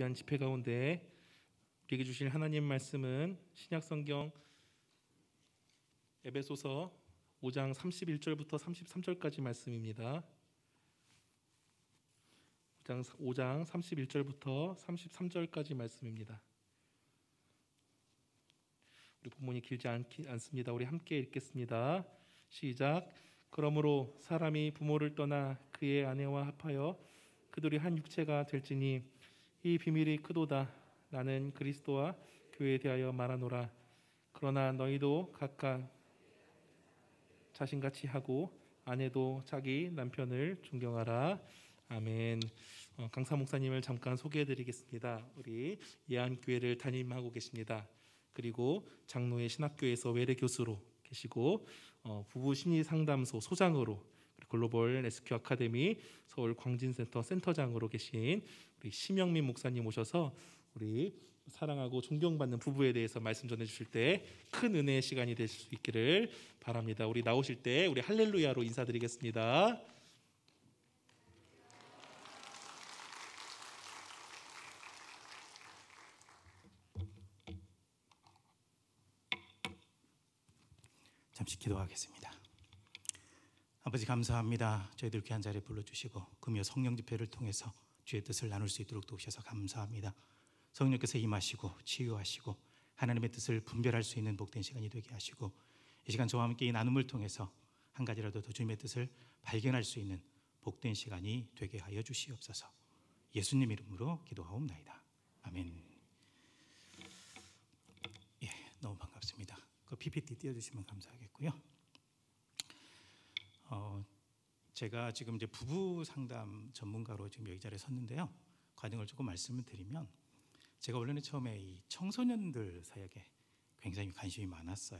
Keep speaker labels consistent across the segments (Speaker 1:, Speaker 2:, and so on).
Speaker 1: 귀한 집회 가운데 우리에게 주실 하나님 말씀은 신약 성경 에베소서 5장 31절부터 33절까지 말씀입니다. 5장, 5장 31절부터 33절까지 말씀입니다. 우리 본문이 길지 않기, 않습니다. 우리 함께 읽겠습니다. 시작. 그러므로 사람이 부모를 떠나 그의 아내와 합하여 그들이 한 육체가 될지니 이 비밀이 크도다. 나는 그리스도와 교회에 대하여 말하노라. 그러나 너희도 각각 자신같이 하고 아내도 자기 남편을 존경하라. 아멘. 어, 강사 목사님을 잠깐 소개해드리겠습니다. 우리 예안교회를 담임하고 계십니다. 그리고 장로의 신학교에서 외래 교수로 계시고 어, 부부 심리 상담소 소장으로 글로벌 SQ 아카데미 서울 광진센터 센터장으로 계신 우리 심영민 목사님 오셔서 우리 사랑하고 존경받는 부부에 대해서 말씀 전해 주실 때 큰 은혜의 시간이 되실 수 있기를 바랍니다. 우리 나오실 때 우리 할렐루야로 인사드리겠습니다.
Speaker 2: 잠시 기도하겠습니다. 아버지 감사합니다. 저희들 귀한 자리에 불러주시고 금요 성령 집회를 통해서 주의 뜻을 나눌 수 있도록 도우셔서 감사합니다. 성령께서 임하시고 치유하시고 하나님의 뜻을 분별할 수 있는 복된 시간이 되게 하시고 이 시간 저와 함께 이 나눔을 통해서 한 가지라도 더 주님의 뜻을 발견할 수 있는 복된 시간이 되게 하여 주시옵소서. 예수님 이름으로 기도하옵나이다. 아멘. 예, 너무 반갑습니다. 그 PPT 띄워주시면 감사하겠고요. 어, 제가 지금 이제 부부 상담 전문가로 지금 여기 자리에 섰는데요. 과정을 조금 말씀을 드리면 제가 원래는 처음에 이 청소년들 사역에 굉장히 관심이 많았어요.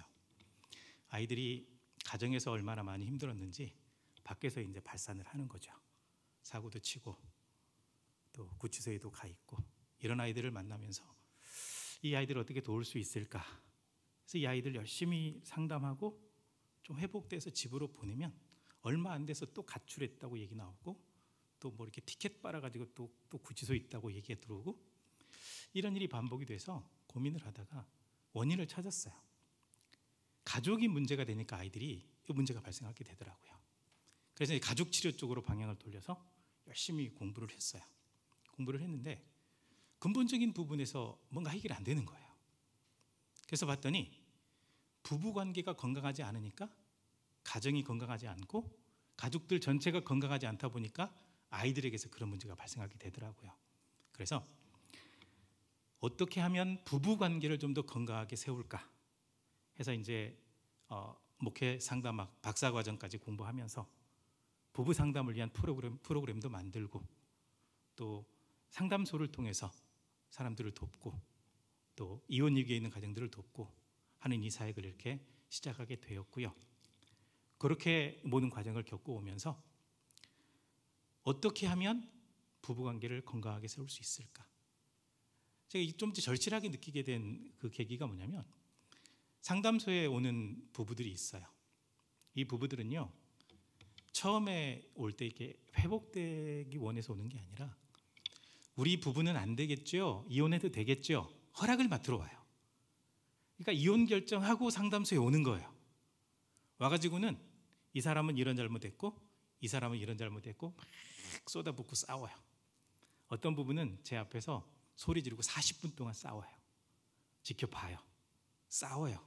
Speaker 2: 아이들이 가정에서 얼마나 많이 힘들었는지 밖에서 이제 발산을 하는 거죠. 사고도 치고 또 구치소에도 가 있고 이런 아이들을 만나면서 이 아이들을 어떻게 도울 수 있을까? 그래서 이 아이들 열심히 상담하고 좀 회복돼서 집으로 보내면 얼마 안 돼서 또 가출했다고 얘기 나오고 또 뭐 이렇게 티켓 빨아가지고 또, 또 구치소에 있다고 얘기가 들어오고 이런 일이 반복이 돼서 고민을 하다가 원인을 찾았어요. 가족이 문제가 되니까 아이들이 이 문제가 발생하게 되더라고요. 그래서 가족 치료 쪽으로 방향을 돌려서 열심히 공부를 했어요. 공부를 했는데 근본적인 부분에서 뭔가 해결이 안 되는 거예요. 그래서 봤더니 부부 관계가 건강하지 않으니까 가정이 건강하지 않고 가족들 전체가 건강하지 않다 보니까 아이들에게서 그런 문제가 발생하게 되더라고요. 그래서 어떻게 하면 부부 관계를 좀 더 건강하게 세울까 해서 이제 어, 목회 상담학 박사 과정까지 공부하면서 부부 상담을 위한 프로그램 프로그램도 만들고 또 상담소를 통해서 사람들을 돕고 또 이혼 위기에 있는 가정들을 돕고 하는 이 사역을 이렇게 시작하게 되었고요. 그렇게 모든 과정을 겪고 오면서 어떻게 하면 부부 관계를 건강하게 세울 수 있을까? 제가 좀 절실하게 느끼게 된 그 계기가 뭐냐면 상담소에 오는 부부들이 있어요. 이 부부들은요. 처음에 올 때 이렇게 회복되기 원해서 오는 게 아니라 우리 부부는 안 되겠죠. 이혼해도 되겠죠. 허락을 맡으러 와요. 그러니까 이혼 결정하고 상담소에 오는 거예요. 와가지고는 이 사람은 이런 잘못했고 이 사람은 이런 잘못했고 막 쏟아붓고 싸워요. 어떤 부분은 제 앞에서 소리 지르고 40분 동안 싸워요. 지켜봐요. 싸워요.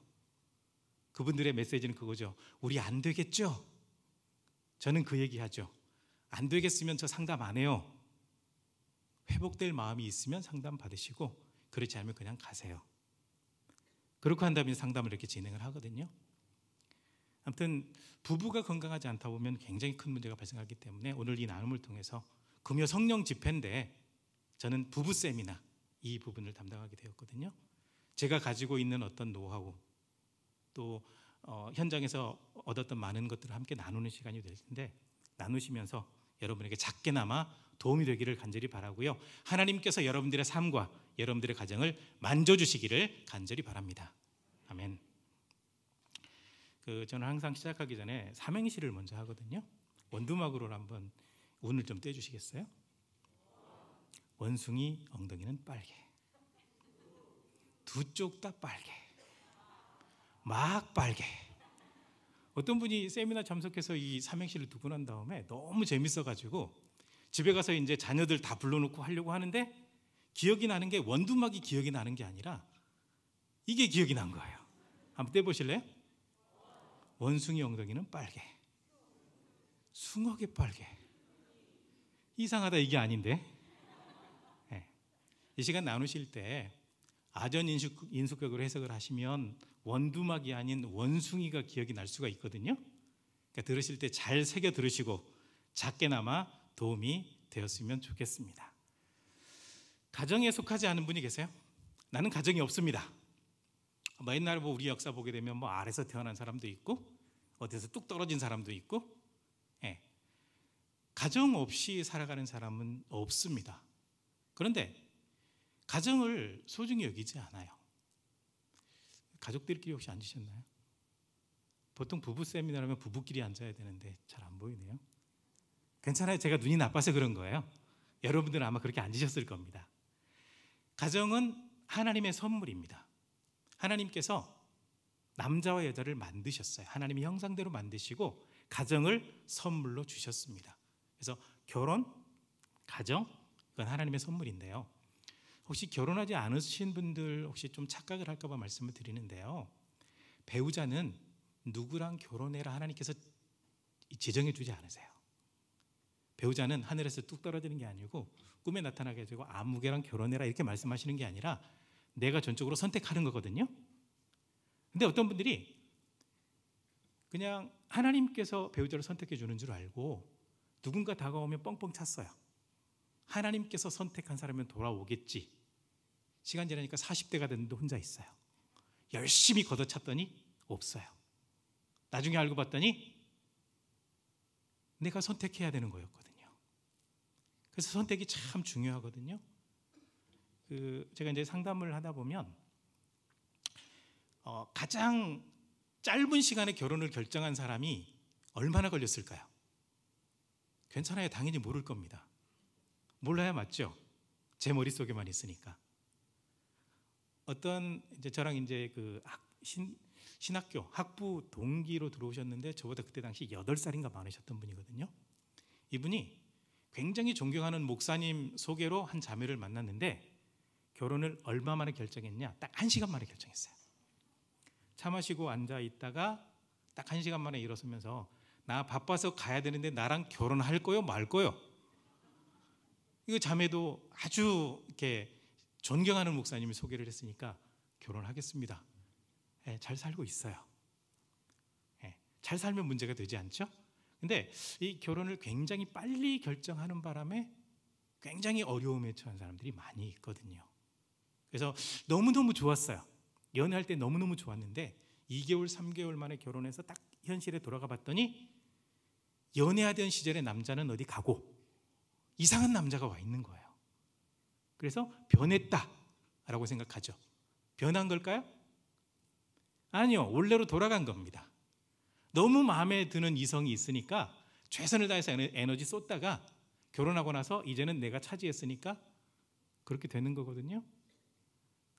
Speaker 2: 그분들의 메시지는 그거죠. 우리 안 되겠죠? 저는 그 얘기 하죠. 안 되겠으면 저 상담 안 해요. 회복될 마음이 있으면 상담 받으시고 그렇지 않으면 그냥 가세요. 그렇게 한다면 상담을 이렇게 진행을 하거든요. 아무튼 부부가 건강하지 않다 보면 굉장히 큰 문제가 발생하기 때문에 오늘 이 나눔을 통해서 금요 성령 집회인데 저는 부부 세미나 이 부분을 담당하게 되었거든요. 제가 가지고 있는 어떤 노하우 또 어, 현장에서 얻었던 많은 것들을 함께 나누는 시간이 될 텐데 나누시면서 여러분에게 작게나마 도움이 되기를 간절히 바라고요. 하나님께서 여러분들의 삶과 여러분들의 가정을 만져 주시기를 간절히 바랍니다. 아멘. 그 저는 항상 시작하기 전에 삼행시를 먼저 하거든요. 원두막으로 한번 운을 좀 떼주시겠어요? 원숭이 엉덩이는 빨개. 두 쪽 다 빨개. 막 빨개. 어떤 분이 세미나 참석해서 이 삼행시를 두고 난 다음에 너무 재밌어가지고 집에 가서 이제 자녀들 다 불러놓고 하려고 하는데 기억이 나는 게 원두막이 기억이 나는 게 아니라 이게 기억이 난 거예요. 한번 떼보실래요? 원숭이 엉덩이는 빨개. 숭어게 빨개. 이상하다 이게 아닌데. 네. 이 시간 나누실 때 아전 인숙, 인숙격으로 해석을 하시면 원두막이 아닌 원숭이가 기억이 날 수가 있거든요. 그러니까 들으실 때 잘 새겨 들으시고 작게나마 도움이 되었으면 좋겠습니다. 가정에 속하지 않은 분이 계세요? 나는 가정이 없습니다. 뭐 옛날에 뭐 우리 역사 보게 되면 뭐 아래서 태어난 사람도 있고 어디서 뚝 떨어진 사람도 있고 예. 가정 없이 살아가는 사람은 없습니다. 그런데 가정을 소중히 여기지 않아요. 가족들끼리 혹시 앉으셨나요? 보통 부부 세미나라면 부부끼리 앉아야 되는데 잘 안 보이네요. 괜찮아요. 제가 눈이 나빠서 그런 거예요. 여러분들은 아마 그렇게 앉으셨을 겁니다. 가정은 하나님의 선물입니다. 하나님께서 남자와 여자를 만드셨어요. 하나님의 형상대로 만드시고 가정을 선물로 주셨습니다. 그래서 결혼, 가정, 그건 하나님의 선물인데요. 혹시 결혼하지 않으신 분들 혹시 좀 착각을 할까봐 말씀을 드리는데요. 배우자는 누구랑 결혼해라 하나님께서 지정해 주지 않으세요. 배우자는 하늘에서 뚝 떨어지는 게 아니고 꿈에 나타나게 되고 아무개랑 결혼해라 이렇게 말씀하시는 게 아니라 내가 전적으로 선택하는 거거든요. 근데 어떤 분들이 그냥 하나님께서 배우자를 선택해 주는 줄 알고 누군가 다가오면 뻥뻥 찼어요. 하나님께서 선택한 사람은 돌아오겠지. 시간 지나니까 40대가 됐는데 혼자 있어요. 열심히 걷어찼더니 없어요. 나중에 알고 봤더니 내가 선택해야 되는 거였거든요. 그래서 선택이 참 중요하거든요. 그 제가 이제 상담을 하다 보면 어, 가장 짧은 시간에 결혼을 결정한 사람이 얼마나 걸렸을까요? 괜찮아요. 당연히 모를 겁니다. 몰라야 맞죠? 제 머릿속에만 있으니까. 어떤 이제 저랑 이제 그 학, 신, 신학교 학부 동기로 들어오셨는데 저보다 그때 당시 8살인가 많으셨던 분이거든요. 이분이 굉장히 존경하는 목사님 소개로 한 자매를 만났는데 결혼을 얼마 만에 결정했냐? 딱한 시간 만에 결정했어요. 차 마시고 앉아 있다가 딱 한 시간 만에 일어서면서 나 바빠서 가야 되는데 나랑 결혼할 거요 말 거요? 이거 자매도 아주 이렇게 존경하는 목사님이 소개를 했으니까 결혼하겠습니다. 네, 잘 살고 있어요. 네, 잘 살면 문제가 되지 않죠? 근데 이 결혼을 굉장히 빨리 결정하는 바람에 굉장히 어려움에 처한 사람들이 많이 있거든요. 그래서 너무너무 좋았어요. 연애할 때 너무너무 좋았는데 2개월, 3개월 만에 결혼해서 딱 현실에 돌아가 봤더니 연애하던 시절에 남자는 어디 가고 이상한 남자가 와 있는 거예요. 그래서 변했다라고 생각하죠. 변한 걸까요? 아니요. 원래로 돌아간 겁니다. 너무 마음에 드는 이성이 있으니까 최선을 다해서 에너지 쏟다가 결혼하고 나서 이제는 내가 차지했으니까 그렇게 되는 거거든요.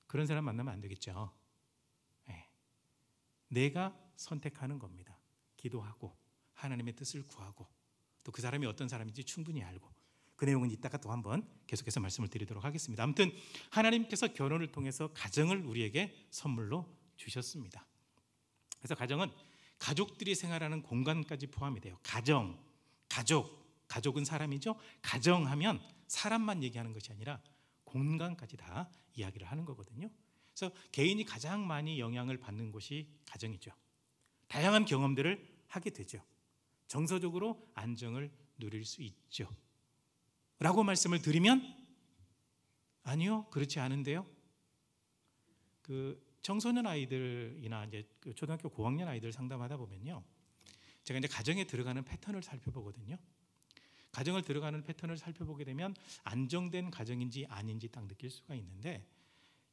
Speaker 2: 그런 사람 만나면 안 되겠죠. 네. 내가 선택하는 겁니다. 기도하고 하나님의 뜻을 구하고 또 그 사람이 어떤 사람인지 충분히 알고 그 내용은 이따가 또 한번 계속해서 말씀을 드리도록 하겠습니다. 아무튼 하나님께서 결혼을 통해서 가정을 우리에게 선물로 주셨습니다. 그래서 가정은 가족들이 생활하는 공간까지 포함이 돼요. 가정, 가족, 가족은 사람이죠. 가정하면 사람만 얘기하는 것이 아니라 공간까지 다 이야기를 하는 거거든요. 그래서 개인이 가장 많이 영향을 받는 곳이 가정이죠. 다양한 경험들을 하게 되죠. 정서적으로 안정을 누릴 수 있죠. 라고 말씀을 드리면 아니요, 그렇지 않은데요. 그 청소년 아이들이나 이제 그 초등학교 고학년 아이들 상담하다 보면요. 제가 이제 가정에 들어가는 패턴을 살펴보거든요. 가정을 들어가는 패턴을 살펴보게 되면 안정된 가정인지 아닌지 딱 느낄 수가 있는데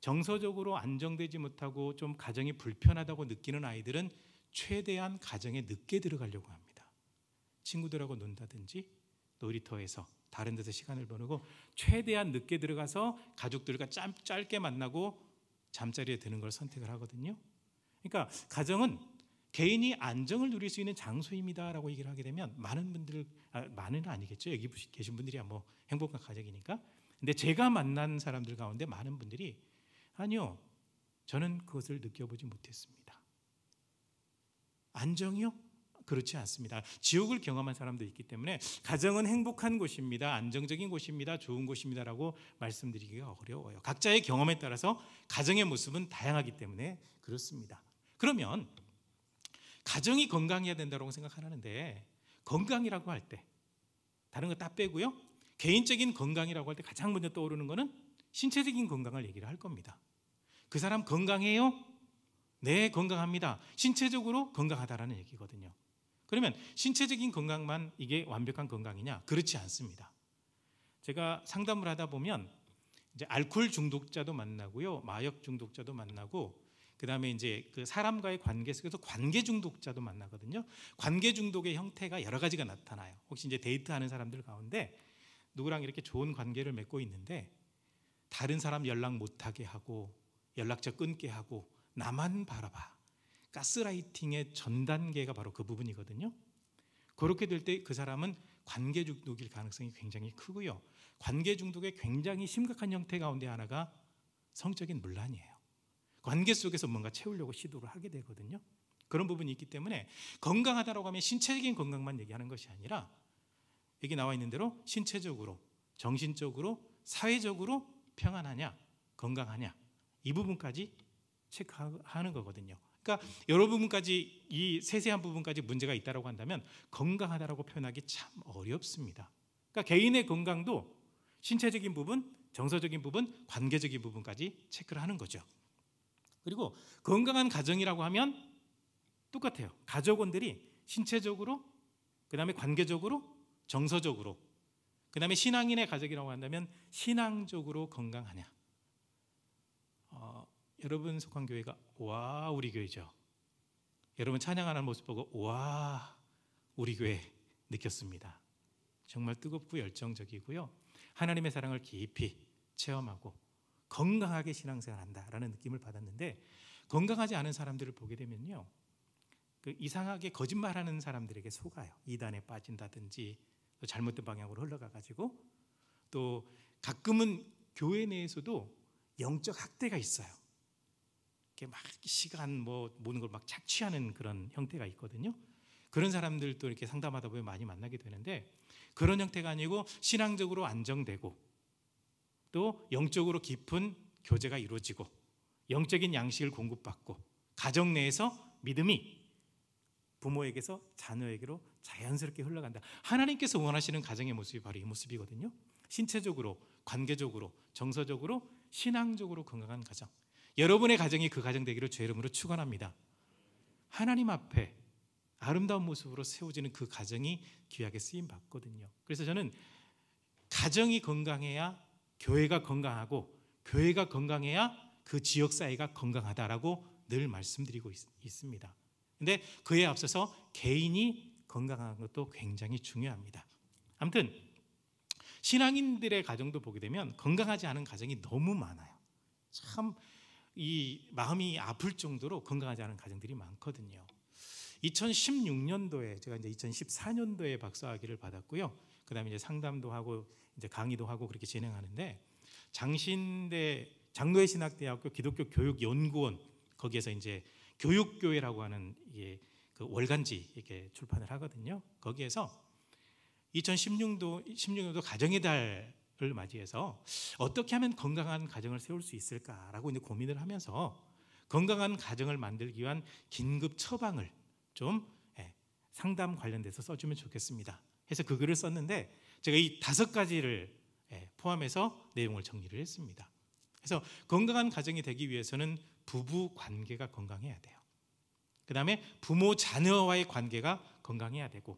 Speaker 2: 정서적으로 안정되지 못하고 좀 가정이 불편하다고 느끼는 아이들은 최대한 가정에 늦게 들어가려고 합니다. 친구들하고 논다든지 놀이터에서 다른 데서 시간을 보내고 최대한 늦게 들어가서 가족들과 짧, 짧게 만나고 잠자리에 드는 걸 선택을 하거든요. 그러니까 가정은 개인이 안정을 누릴 수 있는 장소입니다라고 얘기를 하게 되면 많은 분들 아, 많은 아니겠죠 여기 계신 분들이야 뭐 행복한 가정이니까 근데 제가 만난 사람들 가운데 많은 분들이 아니요 저는 그것을 느껴보지 못했습니다. 안정이요? 그렇지 않습니다. 지옥을 경험한 사람도 있기 때문에 가정은 행복한 곳입니다 안정적인 곳입니다 좋은 곳입니다라고 말씀드리기가 어려워요. 각자의 경험에 따라서 가정의 모습은 다양하기 때문에 그렇습니다. 그러면 가정이 건강해야 된다고 생각하는데 건강이라고 할 때 다른 거 다 빼고요. 개인적인 건강이라고 할 때 가장 먼저 떠오르는 거는 신체적인 건강을 얘기를 할 겁니다. 그 사람 건강해요? 네, 건강합니다. 신체적으로 건강하다라는 얘기거든요. 그러면 신체적인 건강만 이게 완벽한 건강이냐? 그렇지 않습니다. 제가 상담을 하다 보면 이제 알코올 중독자도 만나고요, 마약 중독자도 만나고 그 다음에 이제 그 사람과의 관계 속에서 관계 중독자도 만나거든요. 관계 중독의 형태가 여러 가지가 나타나요. 혹시 이제 데이트하는 사람들 가운데 누구랑 이렇게 좋은 관계를 맺고 있는데 다른 사람 연락 못하게 하고 연락처 끊게 하고 나만 바라봐. 가스라이팅의 전 단계가 바로 그 부분이거든요. 그렇게 될 때 그 사람은 관계 중독일 가능성이 굉장히 크고요. 관계 중독의 굉장히 심각한 형태 가운데 하나가 성적인 문란이에요. 관계 속에서 뭔가 채우려고 시도를 하게 되거든요. 그런 부분이 있기 때문에 건강하다라고 하면 신체적인 건강만 얘기하는 것이 아니라 여기 나와 있는 대로 신체적으로, 정신적으로, 사회적으로 평안하냐, 건강하냐 이 부분까지 체크하는 거거든요. 그러니까 여러 부분까지 이 세세한 부분까지 문제가 있다라고 한다면 건강하다라고 표현하기 참 어렵습니다. 그러니까 개인의 건강도 신체적인 부분, 정서적인 부분, 관계적인 부분까지 체크를 하는 거죠. 그리고 건강한 가정이라고 하면 똑같아요. 가족원들이 신체적으로, 그 다음에 관계적으로, 정서적으로, 그 다음에 신앙인의 가족이라고 한다면 신앙적으로 건강하냐. 어, 여러분 속한 교회가 와 우리 교회죠. 여러분 찬양하는 모습 보고 와 우리 교회 느꼈습니다. 정말 뜨겁고 열정적이고요. 하나님의 사랑을 깊이 체험하고 건강하게 신앙생활한다라는 느낌을 받았는데 건강하지 않은 사람들을 보게 되면요, 그 이상하게 거짓말하는 사람들에게 속아요. 이단에 빠진다든지 또 잘못된 방향으로 흘러가 가지고 또 가끔은 교회 내에서도 영적 학대가 있어요. 이렇게 막 시간 뭐 모든 걸 막 착취하는 그런 형태가 있거든요. 그런 사람들도 이렇게 상담하다 보면 많이 만나게 되는데 그런 형태가 아니고 신앙적으로 안정되고 또 영적으로 깊은 교제가 이루어지고 영적인 양식을 공급받고 가정 내에서 믿음이 부모에게서 자녀에게로 자연스럽게 흘러간다. 하나님께서 원하시는 가정의 모습이 바로 이 모습이거든요. 신체적으로, 관계적으로, 정서적으로, 신앙적으로 건강한 가정. 여러분의 가정이 그 가정 되기를 주 이름으로 축원합니다. 하나님 앞에 아름다운 모습으로 세워지는 그 가정이 귀하게 쓰임 받거든요. 그래서 저는 가정이 건강해야 교회가 건강하고 교회가 건강해야 그 지역 사회가 건강하다라고 늘 말씀드리고 있, 습니다 근데 그에 앞서서 개인이 건강한 것도 굉장히 중요합니다. 아무튼 신앙인들의 가정도 보게 되면 건강하지 않은 가정이 너무 많아요. 참 이 마음이 아플 정도로 건강하지 않은 가정들이 많거든요. 2016년도에 제가 이제 2014년도에 박사학위를 받았고요. 그다음에 이제 상담도 하고 이제 강의도 하고 그렇게 진행하는데 장신대 장로의 신학대학교 기독교 교육연구원 거기에서 이제 교육교회라고 하는 이게 그 월간지 이렇게 출판을 하거든요. 거기에서 2016도 16년도 가정의 달을 맞이해서 어떻게 하면 건강한 가정을 세울 수 있을까라고 이제 고민을 하면서 건강한 가정을 만들기 위한 긴급 처방을 좀 예, 상담 관련돼서 써주면 좋겠습니다. 해서 그 글을 썼는데 제가 이 다섯 가지를 예, 포함해서 내용을 정리를 했습니다. 그래서 건강한 가정이 되기 위해서는 부부 관계가 건강해야 돼요. 그 다음에 부모 자녀와의 관계가 건강해야 되고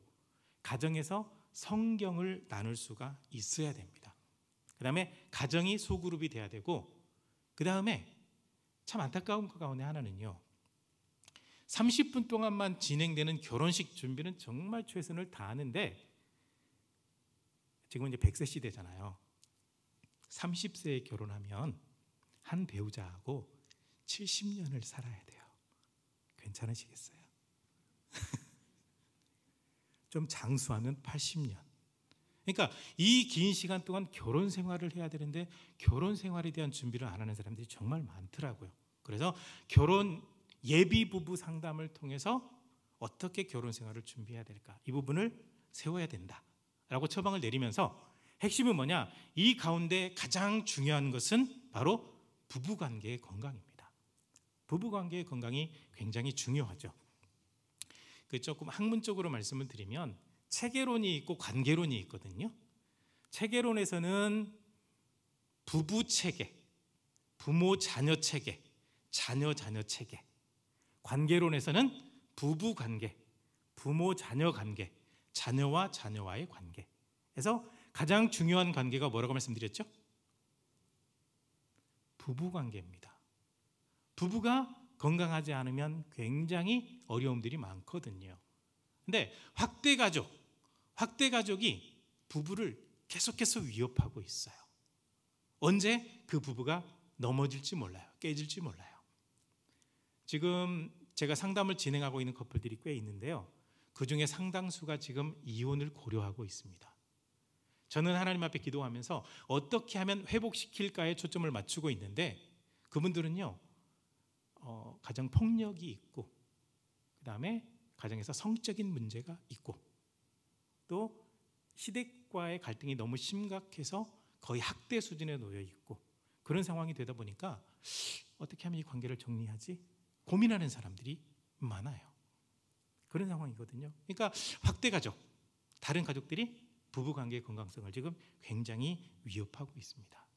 Speaker 2: 가정에서 성경을 나눌 수가 있어야 됩니다. 그 다음에 가정이 소그룹이 돼야 되고 그 다음에 참 안타까운 것 가운데 하나는요. 30분 동안만 진행되는 결혼식 준비는 정말 최선을 다하는데 지금은 이제 100세 시대잖아요. 30세에 결혼하면 한 배우자하고 70년을 살아야 돼요. 괜찮으시겠어요? 좀 장수하면 80년. 그러니까 이 긴 시간 동안 결혼 생활을 해야 되는데 결혼 생활에 대한 준비를 안 하는 사람들이 정말 많더라고요. 그래서 결혼 예비 부부 상담을 통해서 어떻게 결혼 생활을 준비해야 될까? 이 부분을 세워야 된다 라고 처방을 내리면서 핵심은 뭐냐? 이 가운데 가장 중요한 것은 바로 부부 관계의 건강입니다. 부부 관계의 건강이 굉장히 중요하죠. 그 조금 학문적으로 말씀을 드리면 체계론이 있고 관계론이 있거든요. 체계론에서는 부부 체계, 부모 자녀 체계, 자녀 자녀 체계. 관계론에서는 부부 관계, 부모 자녀 관계, 자녀와 자녀와의 관계. 그래서 가장 중요한 관계가 뭐라고 말씀드렸죠? 부부 관계입니다. 부부가 건강하지 않으면 굉장히 어려움들이 많거든요. 근데 확대 가족, 확대 가족이 부부를 계속해서 위협하고 있어요. 언제 그 부부가 넘어질지 몰라요. 깨질지 몰라요. 지금 제가 상담을 진행하고 있는 커플들이 꽤 있는데요. 그 중에 상당수가 지금 이혼을 고려하고 있습니다. 저는 하나님 앞에 기도하면서 어떻게 하면 회복시킬까에 초점을 맞추고 있는데 그분들은요 어, 가정 폭력이 있고 그 다음에 가정에서 성적인 문제가 있고 또 시댁과의 갈등이 너무 심각해서 거의 학대 수준에 놓여 있고 그런 상황이 되다 보니까 어떻게 하면 이 관계를 정리하지 고민하는 사람들이 많아요. 그런 상황이거든요. 그러니까 확대 가족, 다른 가족들이 부부 관계의 건강성을 지금 굉장히 위협하고 있습니다.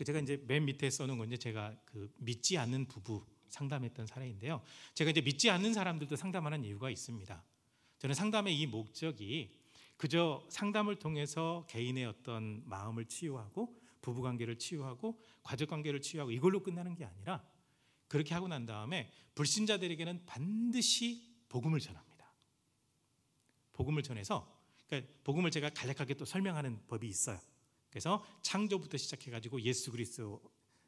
Speaker 2: 그 제가 이제 맨 밑에 써놓은 건 이제 제가 그 믿지 않는 부부 상담했던 사례인데요. 제가 이제 믿지 않는 사람들도 상담하는 이유가 있습니다. 저는 상담의 이 목적이 그저 상담을 통해서 개인의 어떤 마음을 치유하고 부부 관계를 치유하고 가족 관계를 치유하고 이걸로 끝나는 게 아니라 그렇게 하고 난 다음에 불신자들에게는 반드시 복음을 전합니다. 복음을 전해서 그러니까 복음을 제가 간략하게 또 설명하는 법이 있어요. 그래서 창조부터 시작해 가지고 예수 그리스도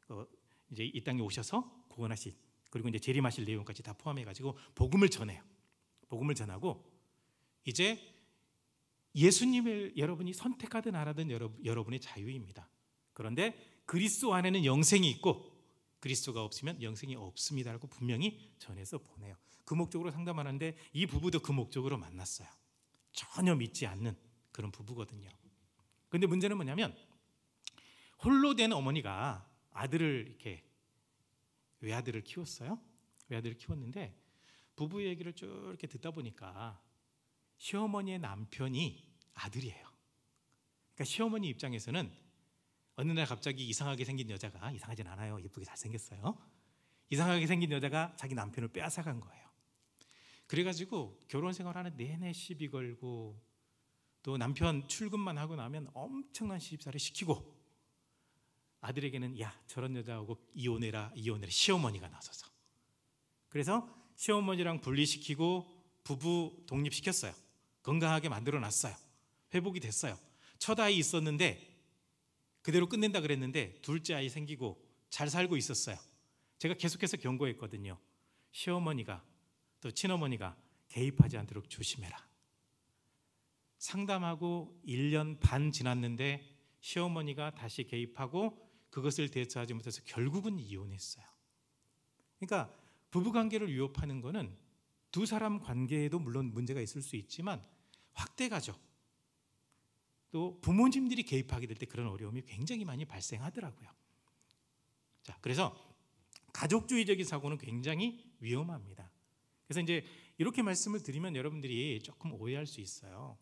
Speaker 2: 어, 이제 이 땅에 오셔서 구원하신 그리고 이제 재림하실 내용까지 다 포함해 가지고 복음을 전해요. 복음을 전하고 이제 예수님을 여러분이 선택하든 안 하든 여러 분의 자유입니다. 그런데 그리스도 안에는 영생이 있고 그리스도가 없으면 영생이 없습니다라고 분명히 전해서 보내요. 그 목적으로 상담하는데 이 부부도 그 목적으로 만났어요. 전혀 믿지 않는 그런 부부거든요. 근데 문제는 뭐냐면 홀로 된 어머니가 아들을 이렇게 외아들을 키웠어요. 외아들을 키웠는데 부부 얘기를 쭉 이렇게 듣다 보니까 시어머니의 남편이 아들이에요. 그러니까 시어머니 입장에서는 어느 날 갑자기 이상하게 생긴 여자가 이상하진 않아요. 예쁘게 잘 생겼어요. 이상하게 생긴 여자가 자기 남편을 빼앗아간 거예요. 그래가지고 결혼 생활하는 내내 시비 걸고 또 남편 출근만 하고 나면 엄청난 시집살이 시키고 아들에게는 야 저런 여자하고 이혼해라 이혼해라 시어머니가 나서서 그래서 시어머니랑 분리시키고 부부 독립시켰어요. 건강하게 만들어 놨어요. 회복이 됐어요. 첫 아이 있었는데 그대로 끝낸다 그랬는데 둘째 아이 생기고 잘 살고 있었어요. 제가 계속해서 경고했거든요. 시어머니가 또 친어머니가 개입하지 않도록 조심해라. 상담하고 1년 반 지났는데 시어머니가 다시 개입하고 그것을 대처하지 못해서 결국은 이혼했어요. 그러니까 부부 관계를 위협하는 거는 두 사람 관계에도 물론 문제가 있을 수 있지만 확대 가족 또 부모님들이 개입하게 될 때 그런 어려움이 굉장히 많이 발생하더라고요. 자, 그래서 가족주의적인 사고는 굉장히 위험합니다. 그래서 이제 이렇게 말씀을 드리면 여러분들이 조금 오해할 수 있어요.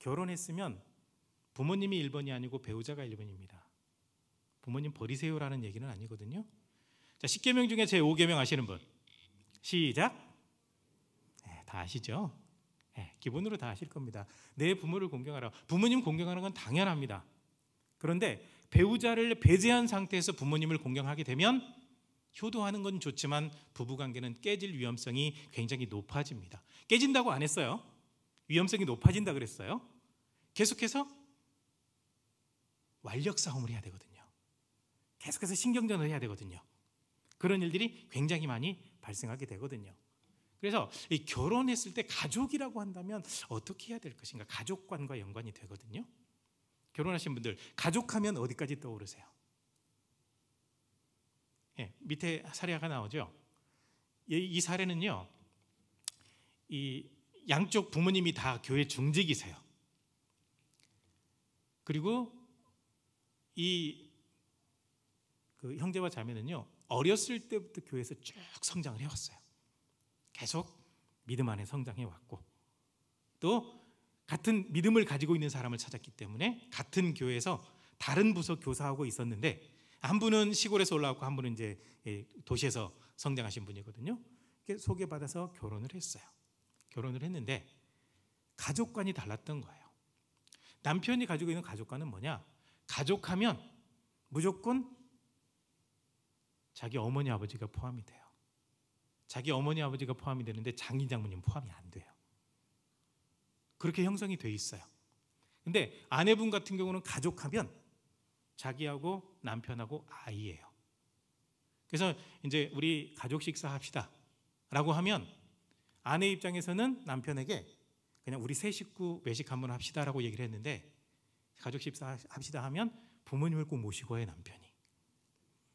Speaker 2: 결혼했으면 부모님이 1번이 아니고 배우자가 1번입니다. 부모님 버리세요라는 얘기는 아니거든요. 자, 10계명 중에 제 5계명 아시는 분? 시작. 네, 다 아시죠? 네, 기본으로 다 아실 겁니다. 내 부모를 공경하라. 부모님 공경하는 건 당연합니다. 그런데 배우자를 배제한 상태에서 부모님을 공경하게 되면 효도하는 건 좋지만 부부 관계는 깨질 위험성이 굉장히 높아집니다. 깨진다고 안 했어요. 위험성이 높아진다 그랬어요. 계속해서 완력 싸움을 해야 되거든요. 계속해서 신경전을 해야 되거든요. 그런 일들이 굉장히 많이 발생하게 되거든요. 그래서 이 결혼했을 때 가족이라고 한다면 어떻게 해야 될 것인가? 가족관과 연관이 되거든요. 결혼하신 분들 가족하면 어디까지 떠오르세요? 예, 밑에 사례가 나오죠. 이, 이 사례는요. 이 양쪽 부모님이 다 교회 중직이세요. 그리고 이 그 형제와 자매는요 어렸을 때부터 교회에서 쭉 성장을 해왔어요. 계속 믿음 안에 성장해 왔고 또 같은 믿음을 가지고 있는 사람을 찾았기 때문에 같은 교회에서 다른 부서 교사하고 있었는데 한 분은 시골에서 올라왔고 한 분은 이제 예, 도시에서 성장하신 분이거든요. 소개받아서 결혼을 했어요. 결혼을 했는데 가족관이 달랐던 거예요. 남편이 가지고 있는 가족관은 뭐냐? 가족하면 무조건 자기 어머니 아버지가 포함이 돼요. 자기 어머니 아버지가 포함이 되는데 장인 장모님 포함이 안 돼요. 그렇게 형성이 돼 있어요. 근데 아내분 같은 경우는 가족하면 자기하고 남편하고 아이예요. 그래서 이제 우리 가족 식사 합시다라고 하면 아내 입장에서는 남편에게 그냥 우리 세 식구 외식 한번 합시다라고 얘기를 했는데 가족 식사 합시다 하면 부모님을 꼭 모시고 와요 남편이.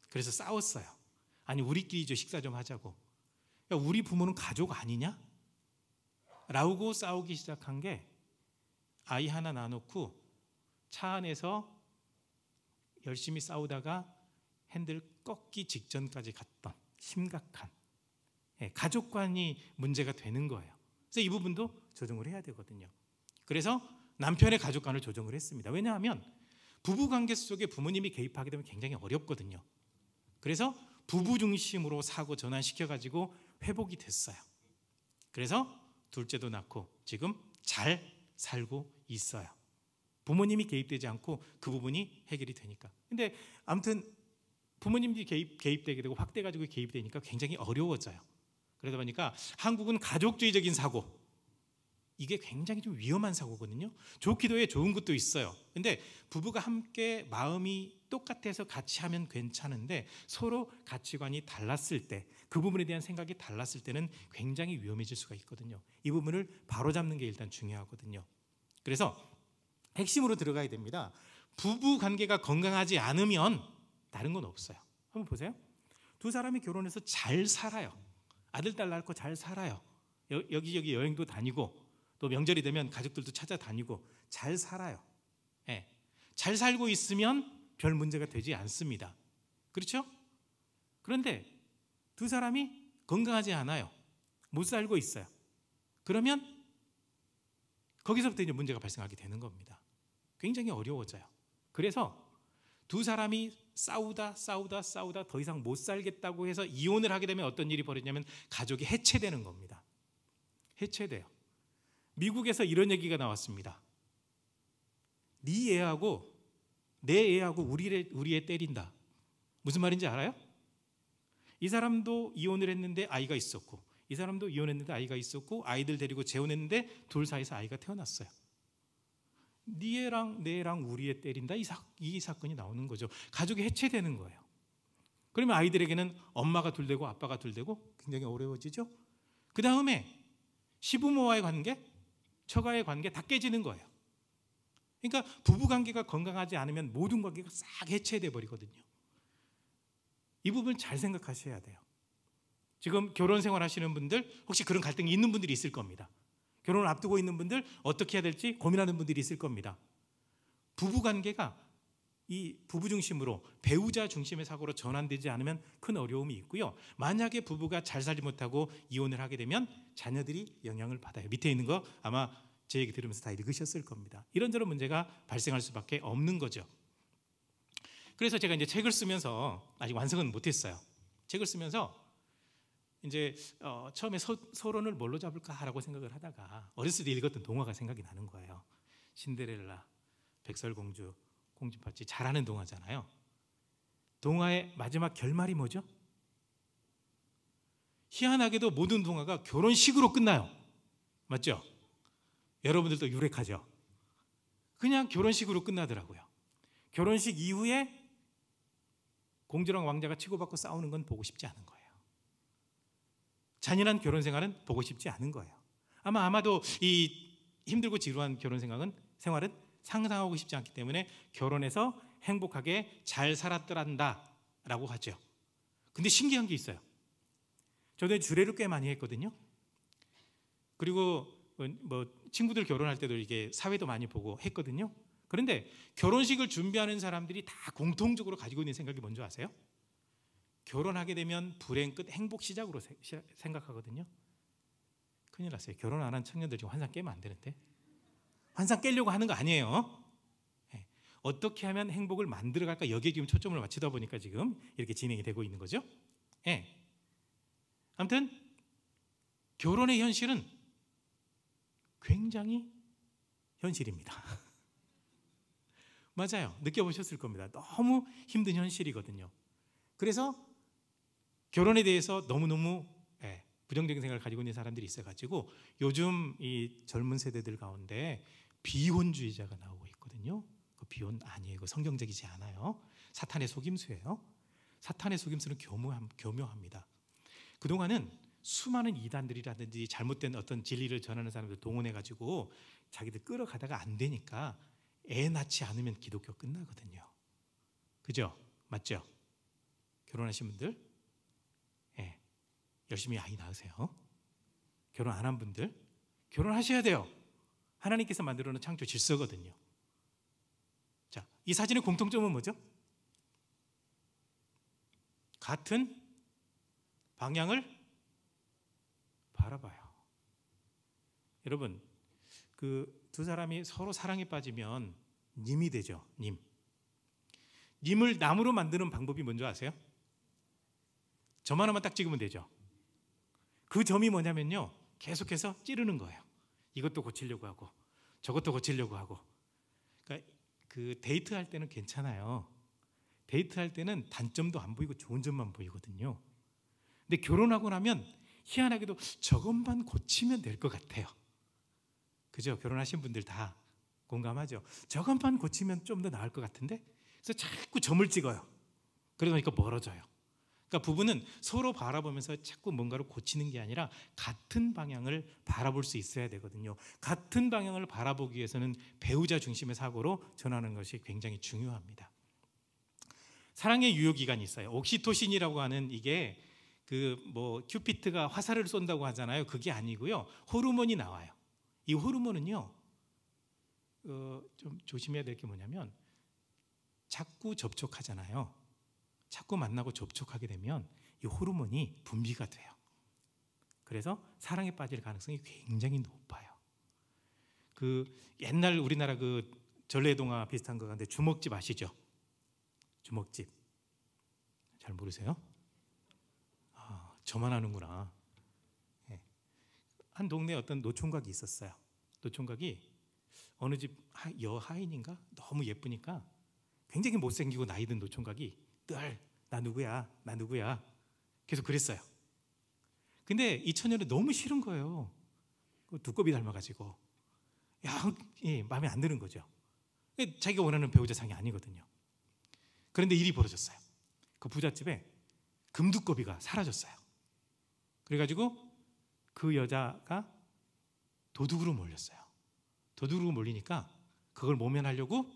Speaker 2: 그래서 싸웠어요. 아니 우리끼리 저 식사 좀 하자고. 야, 우리 부모는 가족 아니냐? 라고 싸우기 시작한 게 아이 하나 놔놓고 차 안에서 열심히 싸우다가 핸들 꺾기 직전까지 갔던 심각한 예, 가족관이 문제가 되는 거예요. 그래서 이 부분도 조정을 해야 되거든요. 그래서 남편의 가족관을 조정을 했습니다. 왜냐하면 부부 관계 속에 부모님이 개입하게 되면 굉장히 어렵거든요. 그래서 부부 중심으로 사고 전환시켜 가지고 회복이 됐어요. 그래서 둘째도 낳고 지금 잘 살고 있어요. 부모님이 개입되지 않고 그 부분이 해결이 되니까. 근데 아무튼 부모님들이 개입, 개입되게 되고 확대 가지고 개입되니까 굉장히 어려워져요. 그러다 보니까 한국은 가족주의적인 사고, 이게 굉장히 좀 위험한 사고거든요. 좋기도 해 좋은 것도 있어요. 근데 부부가 함께 마음이 똑같아서 같이 하면 괜찮은데 서로 가치관이 달랐을 때 그 부분에 대한 생각이 달랐을 때는 굉장히 위험해질 수가 있거든요. 이 부분을 바로잡는 게 일단 중요하거든요. 그래서 핵심으로 들어가야 됩니다. 부부 관계가 건강하지 않으면 다른 건 없어요. 한번 보세요. 두 사람이 결혼해서 잘 살아요. 아들 딸 낳고 잘 살아요. 여기저기 여행도 다니고 또 명절이 되면 가족들도 찾아다니고 잘 살아요. 예. 잘 살고 있으면 별 문제가 되지 않습니다. 그렇죠? 그런데 두 사람이 건강하지 않아요. 못 살고 있어요. 그러면 거기서부터 이제 문제가 발생하게 되는 겁니다. 굉장히 어려워져요. 그래서 두 사람이 싸우다 싸우다 싸우다 더 이상 못 살겠다고 해서 이혼을 하게 되면 어떤 일이 벌어지냐면 가족이 해체되는 겁니다. 해체돼요. 미국에서 이런 얘기가 나왔습니다. 네 애하고 내 애하고 우리 애, 우리 애 때린다. 무슨 말인지 알아요? 이 사람도 이혼을 했는데 아이가 있었고 이 사람도 이혼했는데 아이가 있었고 아이들 데리고 재혼했는데 둘 사이에서 아이가 태어났어요. 네 애랑 내 애랑 우리 애 때린다 이, 사, 이 사건이 나오는 거죠. 가족이 해체되는 거예요. 그러면 아이들에게는 엄마가 둘 되고 아빠가 둘 되고 굉장히 어려워지죠. 그 다음에 시부모와의 관계, 처가의 관계 다 깨지는 거예요. 그러니까 부부 관계가 건강하지 않으면 모든 관계가 싹 해체돼 버리거든요. 이 부분 잘 생각하셔야 돼요. 지금 결혼 생활 하시는 분들 혹시 그런 갈등이 있는 분들이 있을 겁니다. 결혼을 앞두고 있는 분들 어떻게 해야 될지 고민하는 분들이 있을 겁니다. 부부 관계가 이 부부 중심으로 배우자 중심의 사고로 전환되지 않으면 큰 어려움이 있고요. 만약에 부부가 잘 살지 못하고 이혼을 하게 되면 자녀들이 영향을 받아요. 밑에 있는 거 아마 제 얘기 들으면서 다 읽으셨을 겁니다. 이런저런 문제가 발생할 수밖에 없는 거죠. 그래서 제가 이제 책을 쓰면서 아직 완성은 못했어요. 책을 쓰면서 이제 어, 처음에 서, 서론을 뭘로 잡을까라고 생각을 하다가 어렸을 때 읽었던 동화가 생각이 나는 거예요. 신데렐라, 백설공주, 공주파치 잘하는 동화잖아요. 동화의 마지막 결말이 뭐죠? 희한하게도 모든 동화가 결혼식으로 끝나요. 맞죠? 여러분들도 유력하죠. 그냥 결혼식으로 끝나더라고요. 결혼식 이후에 공주랑 왕자가 치고받고 싸우는 건 보고 싶지 않은 거예요. 잔인한 결혼 생활은 보고 싶지 않은 거예요. 아마 아마도 이 힘들고 지루한 결혼 생활은 생활은 상상하고 싶지 않기 때문에 결혼해서 행복하게 잘 살았더란다라고 하죠. 근데 신기한 게 있어요. 저도 주례를 꽤 많이 했거든요. 그리고 뭐 친구들 결혼할 때도 이게 사회도 많이 보고 했거든요. 그런데 결혼식을 준비하는 사람들이 다 공통적으로 가지고 있는 생각이 뭔지 아세요? 결혼하게 되면 불행 끝 행복 시작으로 생각하거든요. 큰일 났어요. 결혼 안 한 청년들 지금 환상 깨면 안 되는데. 환상 깨려고 하는 거 아니에요. 예. 어떻게 하면 행복을 만들어 갈까 여기에 지금 초점을 맞추다 보니까 지금 이렇게 진행이 되고 있는 거죠. 예. 아무튼 결혼의 현실은 굉장히 현실입니다. 맞아요. 느껴보셨을 겁니다. 너무 힘든 현실이거든요. 그래서 결혼에 대해서 너무너무 예, 부정적인 생각을 가지고 있는 사람들이 있어가지고 요즘 이 젊은 세대들 가운데 비혼주의자가 나오고 있거든요. 그 비혼 아니에요. 그 성경적이지 않아요. 사탄의 속임수예요. 사탄의 속임수는 교묘함, 교묘합니다. 그동안은 수많은 이단들이라든지 잘못된 어떤 진리를 전하는 사람들 동원해가지고 자기들 끌어가다가 안 되니까 애 낳지 않으면 기독교 끝나거든요. 그죠? 맞죠? 결혼하신 분들, 예, 열심히 아이 낳으세요. 결혼 안 한 분들, 결혼하셔야 돼요. 하나님께서 만들어 놓은 창조 질서거든요. 자, 이 사진의 공통점은 뭐죠? 같은 방향을 바라봐요. 여러분, 그 두 사람이 서로 사랑에 빠지면 님이 되죠. 님. 님을 나무로 만드는 방법이 뭔지 아세요? 점 하나만 딱 찍으면 되죠. 그 점이 뭐냐면요. 계속해서 찌르는 거예요. 이것도 고치려고 하고 저것도 고치려고 하고. 그러니까 그 데이트할 때는 괜찮아요. 데이트할 때는 단점도 안 보이고 좋은 점만 보이거든요. 근데 결혼하고 나면 희한하게도 저것만 고치면 될 것 같아요. 그죠? 결혼하신 분들 다 공감하죠? 저것만 고치면 좀 더 나을 것 같은데? 그래서 자꾸 점을 찍어요. 그러다 보니까 멀어져요. 그러니까 부부는 서로 바라보면서 자꾸 뭔가를 고치는 게 아니라 같은 방향을 바라볼 수 있어야 되거든요. 같은 방향을 바라보기 위해서는 배우자 중심의 사고로 전하는 것이 굉장히 중요합니다. 사랑의 유효 기간이 있어요. 옥시토신이라고 하는 이게 그 뭐 큐피트가 화살을 쏜다고 하잖아요. 그게 아니고요. 호르몬이 나와요. 이 호르몬은요. 어, 좀 조심해야 될 게 뭐냐면 자꾸 접촉하잖아요. 자꾸 만나고 접촉하게 되면 이 호르몬이 분비가 돼요. 그래서 사랑에 빠질 가능성이 굉장히 높아요. 그 옛날 우리나라 그 전래동화 비슷한 거 같은데 주먹집 아시죠? 주먹집 잘 모르세요? 아, 저만 아는구나. 예. 한 동네에 어떤 노총각이 있었어요. 노총각이 어느 집 여하인인가 너무 예쁘니까 굉장히 못생기고 나이 든 노총각이 늘 나 누구야 나 누구야 계속 그랬어요. 근데 이 처녀는 너무 싫은 거예요. 그 두꺼비 닮아가지고 야 예, 마음에 안 드는 거죠. 자기가 원하는 배우자상이 아니거든요. 그런데 일이 벌어졌어요. 그 부잣집에 금두꺼비가 사라졌어요. 그래가지고 그 여자가 도둑으로 몰렸어요. 도둑으로 몰리니까 그걸 모면하려고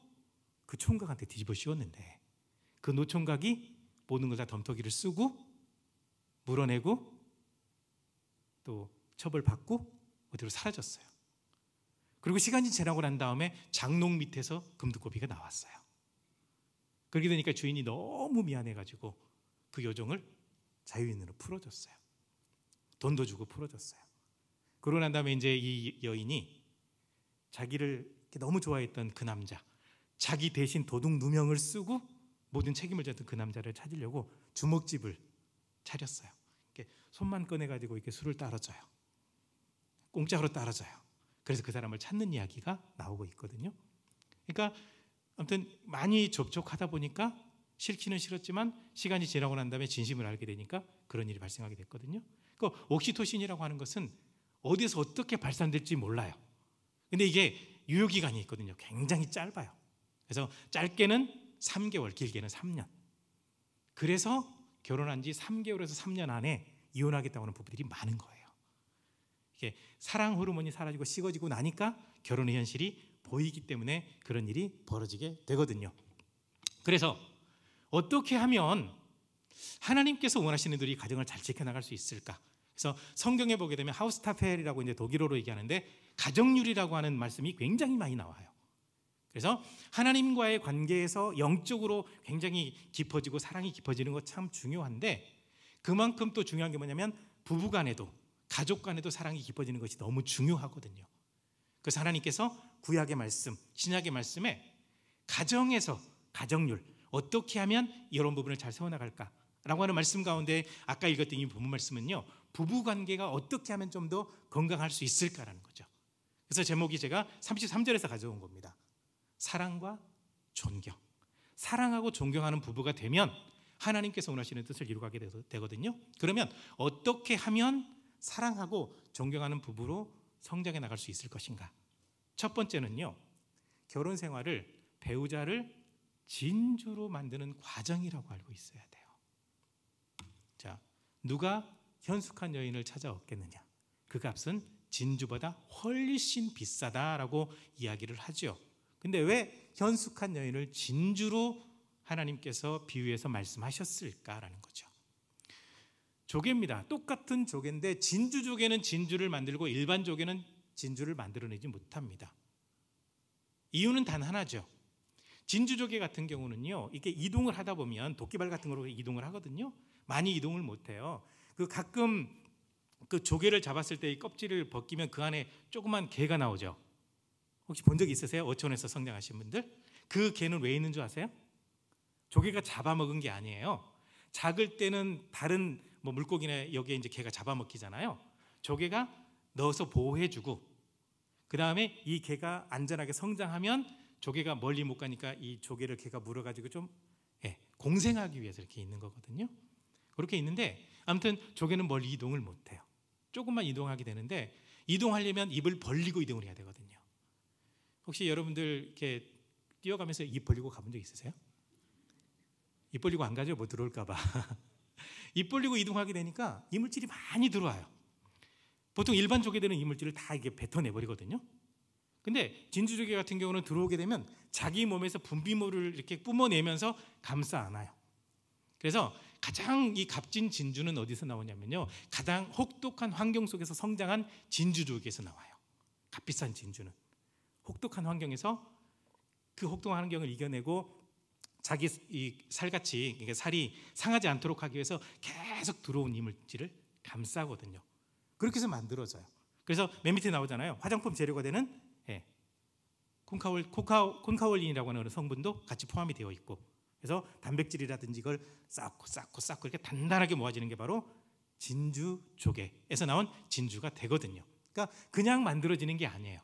Speaker 2: 그 총각한테 뒤집어 씌웠는데 그 노총각이 모든 걸 다 덤터기를 쓰고 물어내고 또 처벌받고 어디로 사라졌어요. 그리고 시간이 지나고 난 다음에 장롱 밑에서 금두꺼비가 나왔어요. 그렇게 되니까 주인이 너무 미안해가지고 그 요정을 자유인으로 풀어줬어요. 돈도 주고 풀어줬어요. 그러고 난 다음에 이제 이 여인이 자기를 너무 좋아했던 그 남자, 자기 대신 도둑 누명을 쓰고 모든 책임을 졌던 그 남자를 찾으려고 주먹집을 차렸어요. 이렇게 손만 꺼내가지고 이렇게 술을 따라줘요. 공짜로 따라줘요. 그래서 그 사람을 찾는 이야기가 나오고 있거든요. 그러니까 아무튼 많이 접촉하다 보니까 싫기는 싫었지만 시간이 지나고 난 다음에 진심을 알게 되니까 그런 일이 발생하게 됐거든요. 그 옥시토신이라고 하는 것은 어디서 어떻게 발산될지 몰라요. 근데 이게 유효 기간이 있거든요. 굉장히 짧아요. 그래서 짧게는 3개월, 길게는 3년. 그래서 결혼한 지 3개월에서 3년 안에 이혼하겠다고 하는 부부들이 많은 거예요. 이게 사랑 호르몬이 사라지고 식어지고 나니까 결혼의 현실이 보이기 때문에 그런 일이 벌어지게 되거든요. 그래서 어떻게 하면 하나님께서 원하시는 들이 가정을 잘 지켜나갈 수 있을까? 그래서 성경에 보게 되면 하우스타펠이라고 이제 독일어로 얘기하는데 가정률이라고 하는 말씀이 굉장히 많이 나와요. 그래서 하나님과의 관계에서 영적으로 굉장히 깊어지고 사랑이 깊어지는 것참 중요한데 그만큼 또 중요한 게 뭐냐면 부부 간에도 가족 간에도 사랑이 깊어지는 것이 너무 중요하거든요. 그래서 하나님께서 구약의 말씀, 신약의 말씀에 가정에서 가정률 어떻게 하면 이런 부분을 잘 세워나갈까? 라고 하는 말씀 가운데 아까 읽었던 이 부분 말씀은요 부부 관계가 어떻게 하면 좀 더 건강할 수 있을까라는 거죠 그래서 제목이 제가 33절에서 가져온 겁니다 사랑과 존경 사랑하고 존경하는 부부가 되면 하나님께서 원하시는 뜻을 이루게 되거든요 그러면 어떻게 하면 사랑하고 존경하는 부부로 성장해 나갈 수 있을 것인가 첫 번째는요 결혼 생활을 배우자를 진주로 만드는 과정이라고 알고 있어야 돼요 자, 누가 현숙한 여인을 찾아 얻겠느냐? 그 값은 진주보다 훨씬 비싸다라고 이야기를 하죠. 근데 왜 현숙한 여인을 진주로 하나님께서 비유해서 말씀하셨을까라는 거죠. 조개입니다. 똑같은 조개인데 진주 조개는 진주를 만들고 일반 조개는 진주를 만들어내지 못합니다. 이유는 단 하나죠. 진주 조개 같은 경우는요, 이게 이동을 하다 보면 도끼발 같은 거로 이동을 하거든요. 많이 이동을 못 해요. 그 가끔 그 조개를 잡았을 때 이 껍질을 벗기면 그 안에 조그만 개가 나오죠. 혹시 본 적 있으세요? 어촌에서 성장하신 분들? 그 개는 왜 있는 줄 아세요? 조개가 잡아먹은 게 아니에요. 작을 때는 다른 뭐 물고기나 여기에 이제 개가 잡아먹히잖아요. 조개가 넣어서 보호해주고 그 다음에 이 개가 안전하게 성장하면 조개가 멀리 못 가니까 이 조개를 개가 물어가지고 좀 예, 공생하기 위해서 이렇게 있는 거거든요. 그렇게 있는데 아무튼 조개는 멀리 이동을 못 해요. 조금만 이동하게 되는데 이동하려면 입을 벌리고 이동을 해야 되거든요. 혹시 여러분들 이렇게 뛰어가면서 입 벌리고 가본 적 있으세요? 입 벌리고 안 가죠? 뭐 들어올까 봐. 입 벌리고 이동하게 되니까 이물질이 많이 들어와요. 보통 일반 조개들은 이물질을 다 이게 뱉어내 버리거든요. 근데 진주조개 같은 경우는 들어오게 되면 자기 몸에서 분비물을 이렇게 뿜어내면서 감싸 안아요. 그래서 가장 이 값진 진주는 어디서 나오냐면요. 가장 혹독한 환경 속에서 성장한 진주족에서 나와요. 값비싼 진주는 혹독한 환경에서 그 혹독한 환경을 이겨내고 자기 이 살같이 이게 살이 상하지 않도록 하기 위해서 계속 들어온 이물질을 감싸거든요. 그렇게 해서 만들어져요. 그래서 맨 밑에 나오잖아요. 화장품 재료가 되는 예, 콘카올 코카오 콘카올린이라고 하는 성분도 같이 포함이 되어 있고 그래서 단백질이라든지 이걸 쌓고 쌓고 쌓고 이렇게 단단하게 모아지는 게 바로 진주 조개에서 나온 진주가 되거든요. 그러니까 그냥 만들어지는 게 아니에요.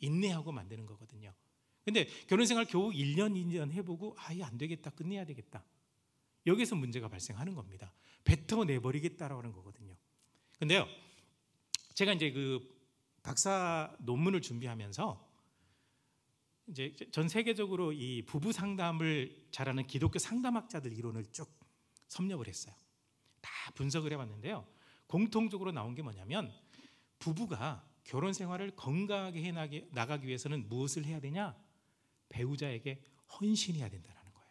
Speaker 2: 인내하고 만드는 거거든요. 근데 결혼 생활 겨우 1년 2년 해보고 아예 안 되겠다 끝내야 되겠다. 여기서 문제가 발생하는 겁니다. 뱉어내 버리겠다라는 거거든요. 근데요, 제가 이제 그 박사 논문을 준비하면서 이제 전 세계적으로 이 부부 상담을 잘하는 기독교 상담학자들 이론을 쭉 섭렵을 했어요. 다 분석을 해봤는데요. 공통적으로 나온 게 뭐냐면 부부가 결혼 생활을 건강하게 해 나가기 위해서는 무엇을 해야 되냐? 배우자에게 헌신해야 된다는 거예요.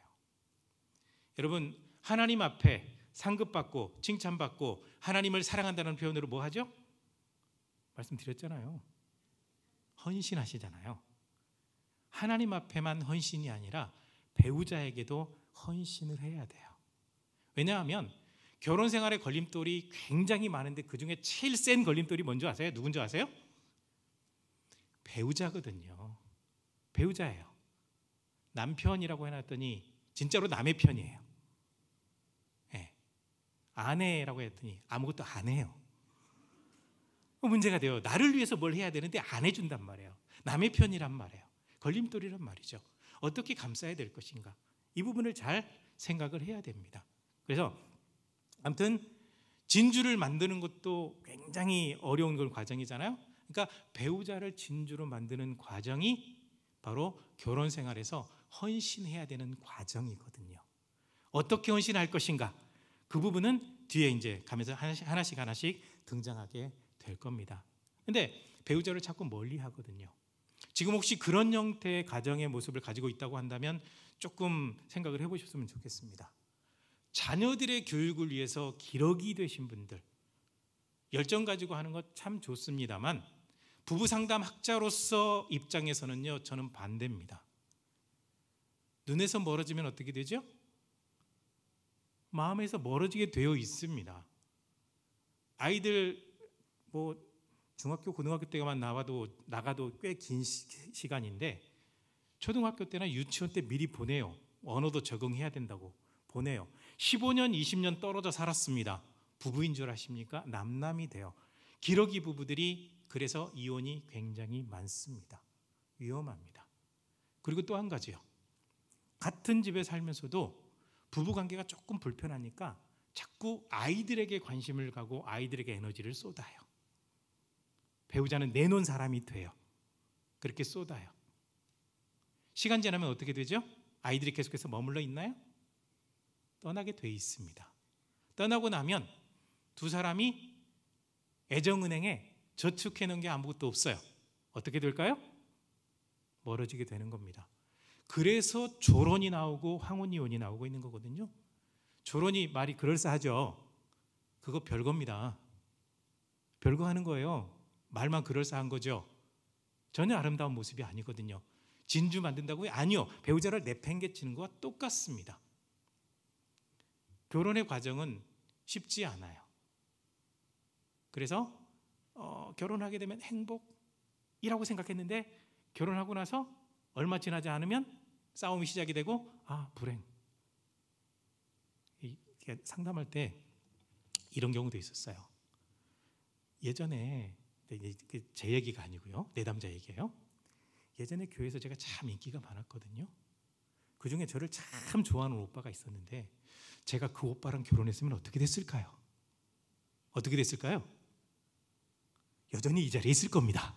Speaker 2: 여러분 하나님 앞에 상급받고 칭찬받고 하나님을 사랑한다는 표현으로 뭐 하죠? 말씀드렸잖아요. 헌신하시잖아요. 하나님 앞에만 헌신이 아니라 배우자에게도 헌신을 해야 돼요. 왜냐하면 결혼 생활의 걸림돌이 굉장히 많은데 그 중에 제일 센 걸림돌이 뭔지 아세요? 누군지 아세요? 배우자거든요. 배우자예요. 남편이라고 해놨더니 진짜로 남의 편이에요. 네. 아내라고 했더니 아무것도 안 해요. 문제가 돼요. 나를 위해서 뭘 해야 되는데 안 해준단 말이에요. 남의 편이란 말이에요. 걸림돌이란 말이죠. 어떻게 감싸야 될 것인가? 이 부분을 잘 생각을 해야 됩니다. 그래서 아무튼 진주를 만드는 것도 굉장히 어려운 걸 과정이잖아요. 그러니까 배우자를 진주로 만드는 과정이 바로 결혼 생활에서 헌신해야 되는 과정이거든요. 어떻게 헌신할 것인가? 그 부분은 뒤에 이제 가면서 하나씩 하나씩, 등장하게 될 겁니다. 근데 배우자를 자꾸 멀리 하거든요. 지금 혹시 그런 형태의 가정의 모습을 가지고 있다고 한다면 조금 생각을 해보셨으면 좋겠습니다. 자녀들의 교육을 위해서 기러기 되신 분들 열정 가지고 하는 것 참 좋습니다만 부부 상담 학자로서 입장에서는요 저는 반대입니다. 눈에서 멀어지면 어떻게 되죠? 마음에서 멀어지게 되어 있습니다. 아이들 뭐 중학교 고등학교 때만 나와도 나가도 꽤 긴 시간인데 초등학교 때나 유치원 때 미리 보내요. 언어도 적응해야 된다고 보내요. 15년, 20년 떨어져 살았습니다. 부부인 줄 아십니까? 남남이 돼요. 기러기 부부들이 그래서 이혼이 굉장히 많습니다. 위험합니다. 그리고 또 한 가지요. 같은 집에 살면서도 부부 관계가 조금 불편하니까 자꾸 아이들에게 관심을 가고 아이들에게 에너지를 쏟아요. 배우자는 내놓은 사람이 돼요. 그렇게 쏟아요. 시간 지나면 어떻게 되죠? 아이들이 계속해서 머물러 있나요? 떠나게 돼 있습니다. 떠나고 나면 두 사람이 애정은행에 저축해 놓은 게 아무것도 없어요. 어떻게 될까요? 멀어지게 되는 겁니다. 그래서 조론이 나오고 황혼이혼이 나오고 있는 거거든요. 조론이 말이 그럴싸하죠. 그거 별겁니다. 별거 하는 거예요. 말만 그럴싸한 거죠. 전혀 아름다운 모습이 아니거든요. 진주 만든다고요? 아니요. 배우자를 내팽개치는 것과 똑같습니다. 결혼의 과정은 쉽지 않아요. 그래서 어, 결혼하게 되면 행복이라고 생각했는데 결혼하고 나서 얼마 지나지 않으면 싸움이 시작이 되고 아 불행. 상담할 때 이런 경우도 있었어요. 예전에 그제 얘기가 아니고요. 내담자 얘기예요. 예전에 교회에서 제가 참 인기가 많았거든요. 그 중에 저를 참 좋아하는 오빠가 있었는데 제가 그 오빠랑 결혼했으면 어떻게 됐을까요? 어떻게 됐을까요? 여전히 이 자리에 있을 겁니다.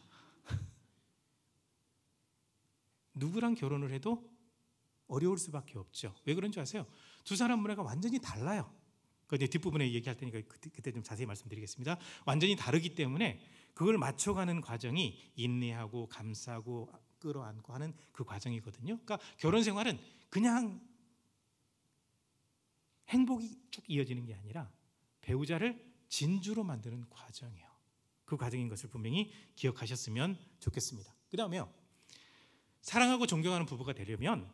Speaker 2: 누구랑 결혼을 해도 어려울 수밖에 없죠. 왜 그런 줄 아세요? 두 사람 문화가 완전히 달라요. 그 뒷부분에 얘기할 테니까 그때 좀 자세히 말씀드리겠습니다. 완전히 다르기 때문에 그걸 맞춰가는 과정이 인내하고 감싸고 끌어안고 하는 그 과정이거든요. 그러니까 결혼 생활은 그냥 행복이 쭉 이어지는 게 아니라 배우자를 진주로 만드는 과정이에요. 그 과정인 것을 분명히 기억하셨으면 좋겠습니다. 그 다음에요. 사랑하고 존경하는 부부가 되려면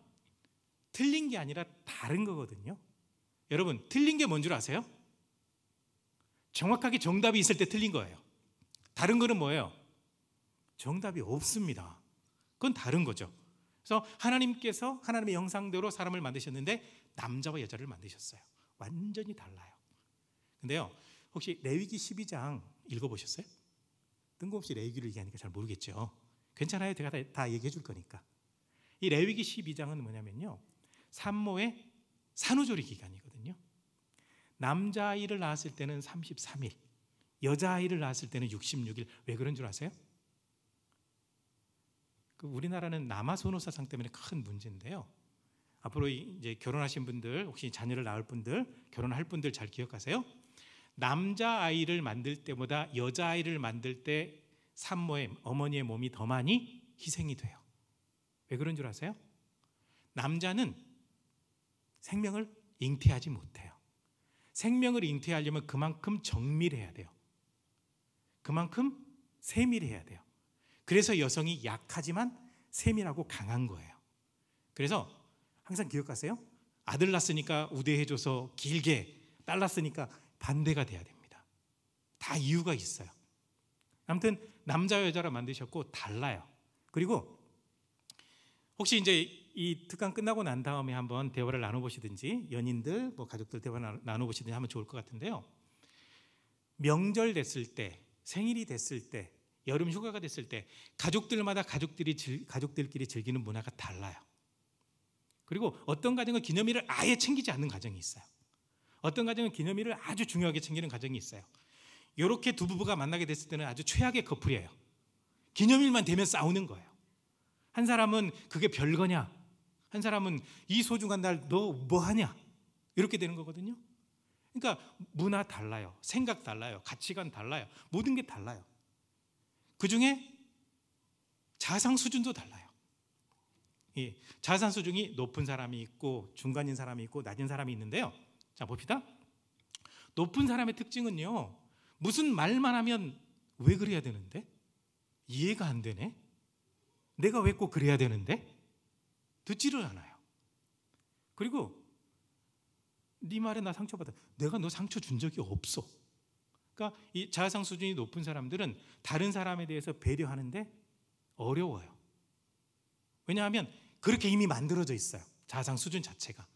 Speaker 2: 틀린 게 아니라 다른 거거든요. 여러분, 틀린 게 뭔 줄 아세요? 정확하게 정답이 있을 때 틀린 거예요. 다른 거는 뭐예요? 정답이 없습니다. 그건 다른 거죠. 그래서 하나님께서 하나님의 영상대로 사람을 만드셨는데 남자와 여자를 만드셨어요. 완전히 달라요. 근데요, 혹시 레위기 12장 읽어보셨어요? 뜬금없이 레위기를 얘기하니까 잘 모르겠죠. 괜찮아요. 제가 다, 다 얘기해 줄 거니까. 이 레위기 12장은 뭐냐면요. 산모의 산후조리 기간이거든요. 남자아이를 낳았을 때는 33일, 여자아이를 낳았을 때는 66일. 왜 그런 줄 아세요? 그 우리나라는 남아선호사상 때문에 큰 문제인데요. 앞으로 이제 결혼하신 분들, 혹시 자녀를 낳을 분들, 결혼할 분들 잘 기억하세요. 남자 아이를 만들 때보다 여자 아이를 만들 때 산모의 어머니의 몸이 더 많이 희생이 돼요. 왜 그런 줄 아세요? 남자는 생명을 잉태하지 못해요. 생명을 잉태하려면 그만큼 정밀해야 돼요. 그만큼 세밀해야 돼요. 그래서 여성이 약하지만 세밀하고 강한 거예요. 그래서 항상 기억하세요. 아들 낳았으니까 우대해줘서 길게, 딸 낳았으니까 반대가 돼야 됩니다. 다 이유가 있어요. 아무튼 남자 여자라 만드셨고 달라요. 그리고 혹시 이제 이 특강 끝나고 난 다음에 한번 대화를 나눠보시든지 연인들 뭐 가족들 대화 나눠보시든지 하면 좋을 것 같은데요. 명절 됐을 때 생일이 됐을 때 여름 휴가가 됐을 때 가족들마다 가족들이 가족들끼리 즐기는 문화가 달라요. 그리고 어떤 가정은 기념일을 아예 챙기지 않는 가정이 있어요. 어떤 가정은 기념일을 아주 중요하게 챙기는 가정이 있어요. 이렇게 두 부부가 만나게 됐을 때는 아주 최악의 커플이에요. 기념일만 되면 싸우는 거예요. 한 사람은 그게 별거냐? 한 사람은 이 소중한 날 너 뭐 하냐? 이렇게 되는 거거든요. 그러니까 문화 달라요. 생각 달라요. 가치관 달라요. 모든 게 달라요. 그 중에 자상 수준도 달라요. 예, 자산 수준이 높은 사람이 있고 중간인 사람이 있고 낮은 사람이 있는데요. 자 봅시다. 높은 사람의 특징은요. 무슨 말만 하면 왜 그래야 되는데? 이해가 안 되네. 내가 왜 꼭 그래야 되는데? 듣지를 않아요. 그리고 네 말에 나 상처받아. 내가 너 상처 준 적이 없어. 그러니까 이 자아상 수준이 높은 사람들은 다른 사람에 대해서 배려하는데 어려워요. 왜냐하면 그렇게 이미 만들어져 있어요. 자아상 수준 자체가.